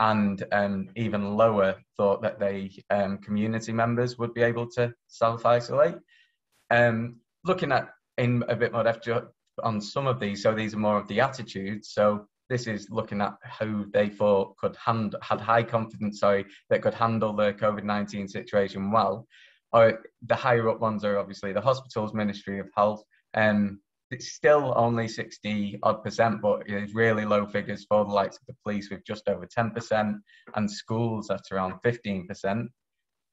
And um, even lower thought that they um, community members would be able to self isolate. Um, looking at in a bit more depth on some of these. So these are more of the attitudes. So this is looking at who they thought could handle, had high confidence, sorry, that could handle the COVID-19 situation well. Or the higher up ones are obviously the hospitals, Ministry of Health, and um, it's still only 60 odd percent, but it's really low figures for the likes of the police with just over 10% and schools at around 15%.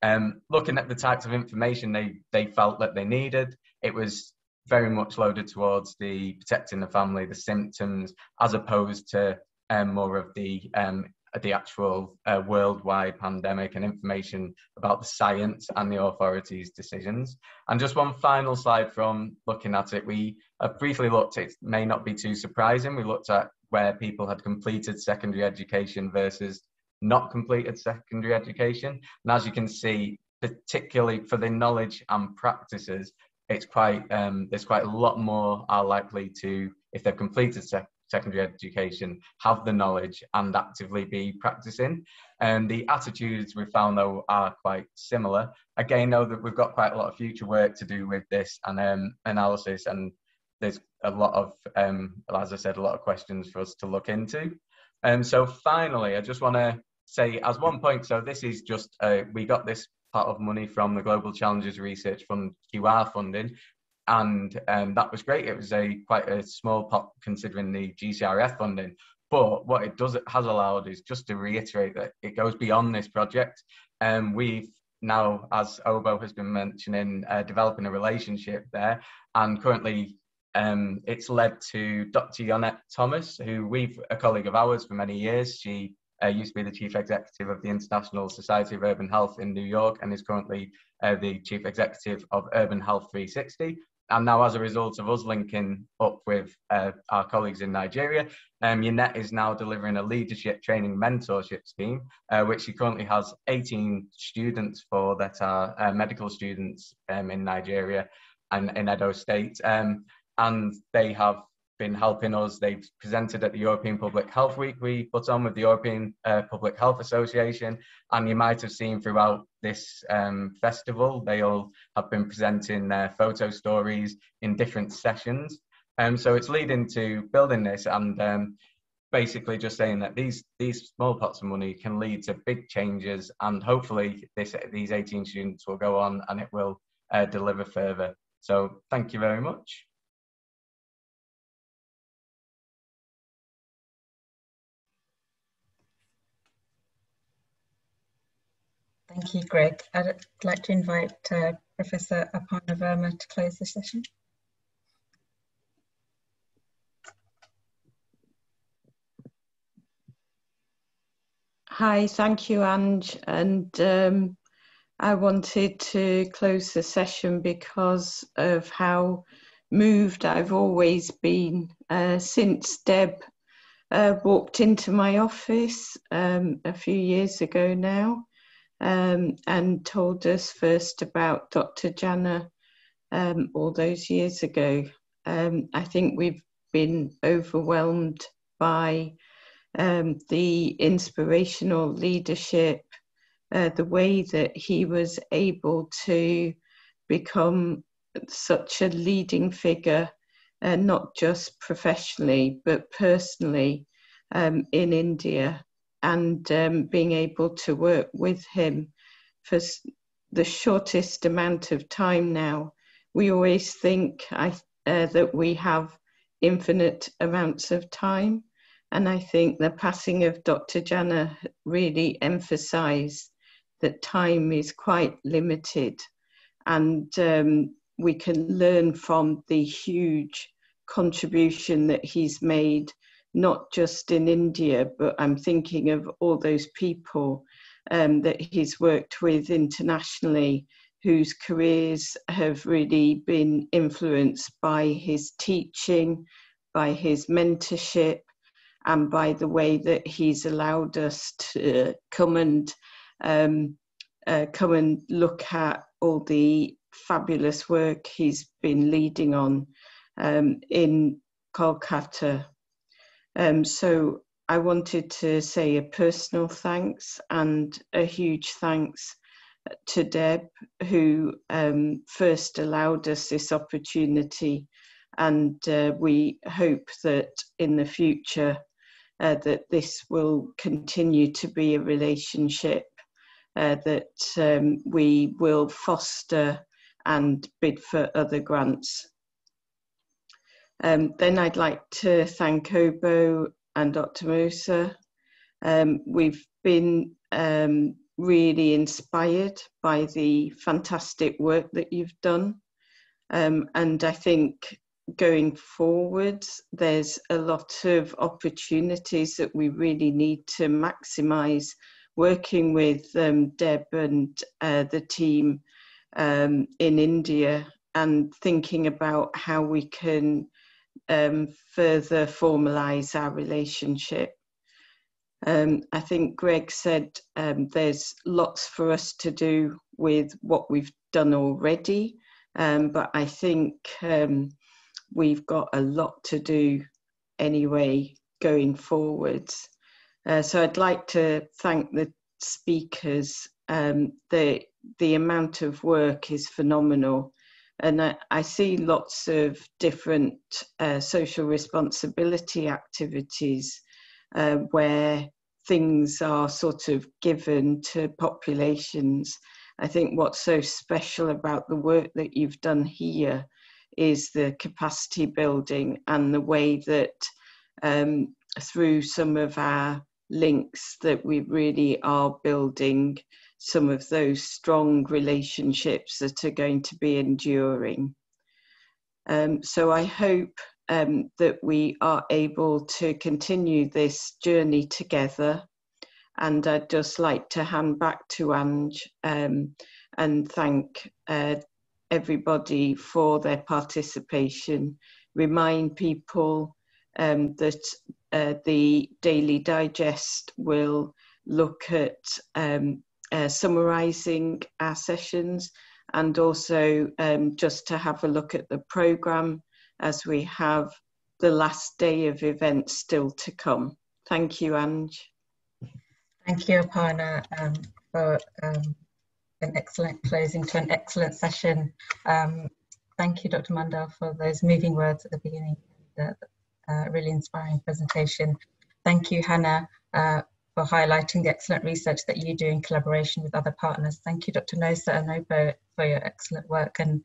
Um, looking at the types of information they, they felt that they needed, it was very much loaded towards the protecting the family, the symptoms, as opposed to um, more of the um, the actual uh, worldwide pandemic and information about the science and the authorities' decisions. And just one final slide from looking at it, we have briefly looked, it may not be too surprising, we looked at where people had completed secondary education versus not completed secondary education. And as you can see, particularly for the knowledge and practices, it's quite um, there's quite a lot more are likely to if they've completed sec- secondary education have the knowledge and actively be practicing. And the attitudes we found though are quite similar. Again, know that we've got quite a lot of future work to do with this and um, analysis, and there's a lot of, um, as I said, a lot of questions for us to look into. And so finally, I just want to say as one point, so this is just, uh, we got this of money from the Global Challenges Research Fund QR funding, and um, that was great. It was a quite a small pot considering the GCRF funding. But what it does it has allowed is just to reiterate that it goes beyond this project. And um, we've now, as Obo has been mentioning, uh, developing a relationship there, and currently um, it's led to Dr. Yonette Thomas, who we've a colleague of ours for many years. She uh, used to be the chief executive of the International Society of Urban Health in New York and is currently uh, the chief executive of Urban Health 360 and now as a result of us linking up with uh, our colleagues in Nigeria, um, is now delivering a leadership training mentorship scheme, uh, which she currently has 18 students for that are uh, medical students um, in Nigeria and in Edo State. Um, and they have been helping us. They've presented at the European Public Health Week we put on with the European uh, Public Health Association. And you might have seen throughout this um, festival, they all have been presenting their photo stories in different sessions. Um, so it's leading to building this and um, basically just saying that these these small pots of money can lead to big changes and hopefully this, these 18 students will go on and it will uh, deliver further. So thank you very much. Thank you, Greg. I'd like to invite uh, Professor Arpana Verma to close the session. Hi, thank you, Ange. And um, I wanted to close the session because of how moved I've always been uh, since Deb uh, walked into my office um, a few years ago now um, and told us first about Dr. Jana um, all those years ago. Um, I think we've been overwhelmed by um, the inspirational leadership, uh, the way that he was able to become such a leading figure, uh, not just professionally, but personally um, in India and um, being able to work with him for the shortest amount of time now. We always think I, uh, that we have infinite amounts of time. And I think the passing of Dr. Jana really emphasized that time is quite limited. And um, we can learn from the huge contribution that he's made not just in India, but I'm thinking of all those people um, that he's worked with internationally whose careers have really been influenced by his teaching, by his mentorship, and by the way that he's allowed us to come and um, uh, come and look at all the fabulous work he's been leading on um, in Kolkata um, so I wanted to say a personal thanks and a huge thanks to Deb, who um, first allowed us this opportunity. And uh, we hope that in the future uh, that this will continue to be a relationship uh, that um, we will foster and bid for other grants um, then I'd like to thank Obo and Dr. Musa. Um, we've been um, really inspired by the fantastic work that you've done. Um, and I think going forward, there's a lot of opportunities that we really need to maximize working with um, Deb and uh, the team um, in India and thinking about how we can um, further formalize our relationship. Um, I think Greg said um, there's lots for us to do with what we've done already, um, but I think um, we've got a lot to do anyway going forwards. Uh, so I'd like to thank the speakers. Um, the the amount of work is phenomenal, and I, I see lots of different uh, social responsibility activities uh, where things are sort of given to populations. I think what's so special about the work that you've done here is the capacity building and the way that um, through some of our links that we really are building some of those strong relationships that are going to be enduring. Um, so I hope um, that we are able to continue this journey together. And I'd just like to hand back to Ange um, and thank uh, everybody for their participation, remind people um, that uh, the Daily Digest will look at um, uh, summarising our sessions and also um, just to have a look at the programme as we have the last day of events still to come. Thank you, Ange. Thank you, Arpana, um, for um, an excellent closing to an excellent session. Um, thank you, Dr. Mandal, for those moving words at the beginning, the uh, really inspiring presentation. Thank you, Hannah, uh, for highlighting the excellent research that you do in collaboration with other partners. Thank you, Dr. Nosa and Obo, for your excellent work and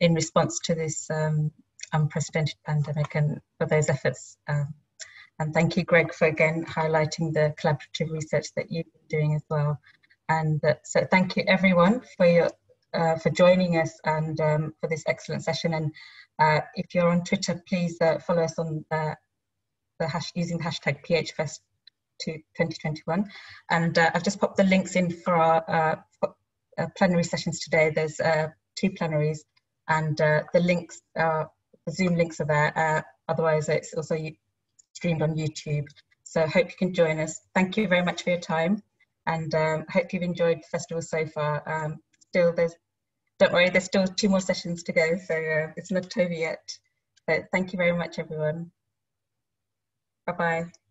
in response to this um, unprecedented pandemic and for those efforts. Um, and thank you, Greg, for again highlighting the collaborative research that you've been doing as well. And uh, so thank you everyone for your uh, for joining us and um, for this excellent session. And uh, if you're on Twitter, please uh, follow us on uh, the hash using the hashtag PHFest to 2021. And uh, I've just popped the links in for our for, plenary sessions today. There's two plenaries and the links the Zoom links are there. Uh, otherwise, it's also streamed on YouTube. So hope you can join us. Thank you very much for your time. And um, hope you've enjoyed the festival so far. Um, still, there's, don't worry, there's still two more sessions to go. So uh, it's not over yet. But thank you very much, everyone. Bye-bye.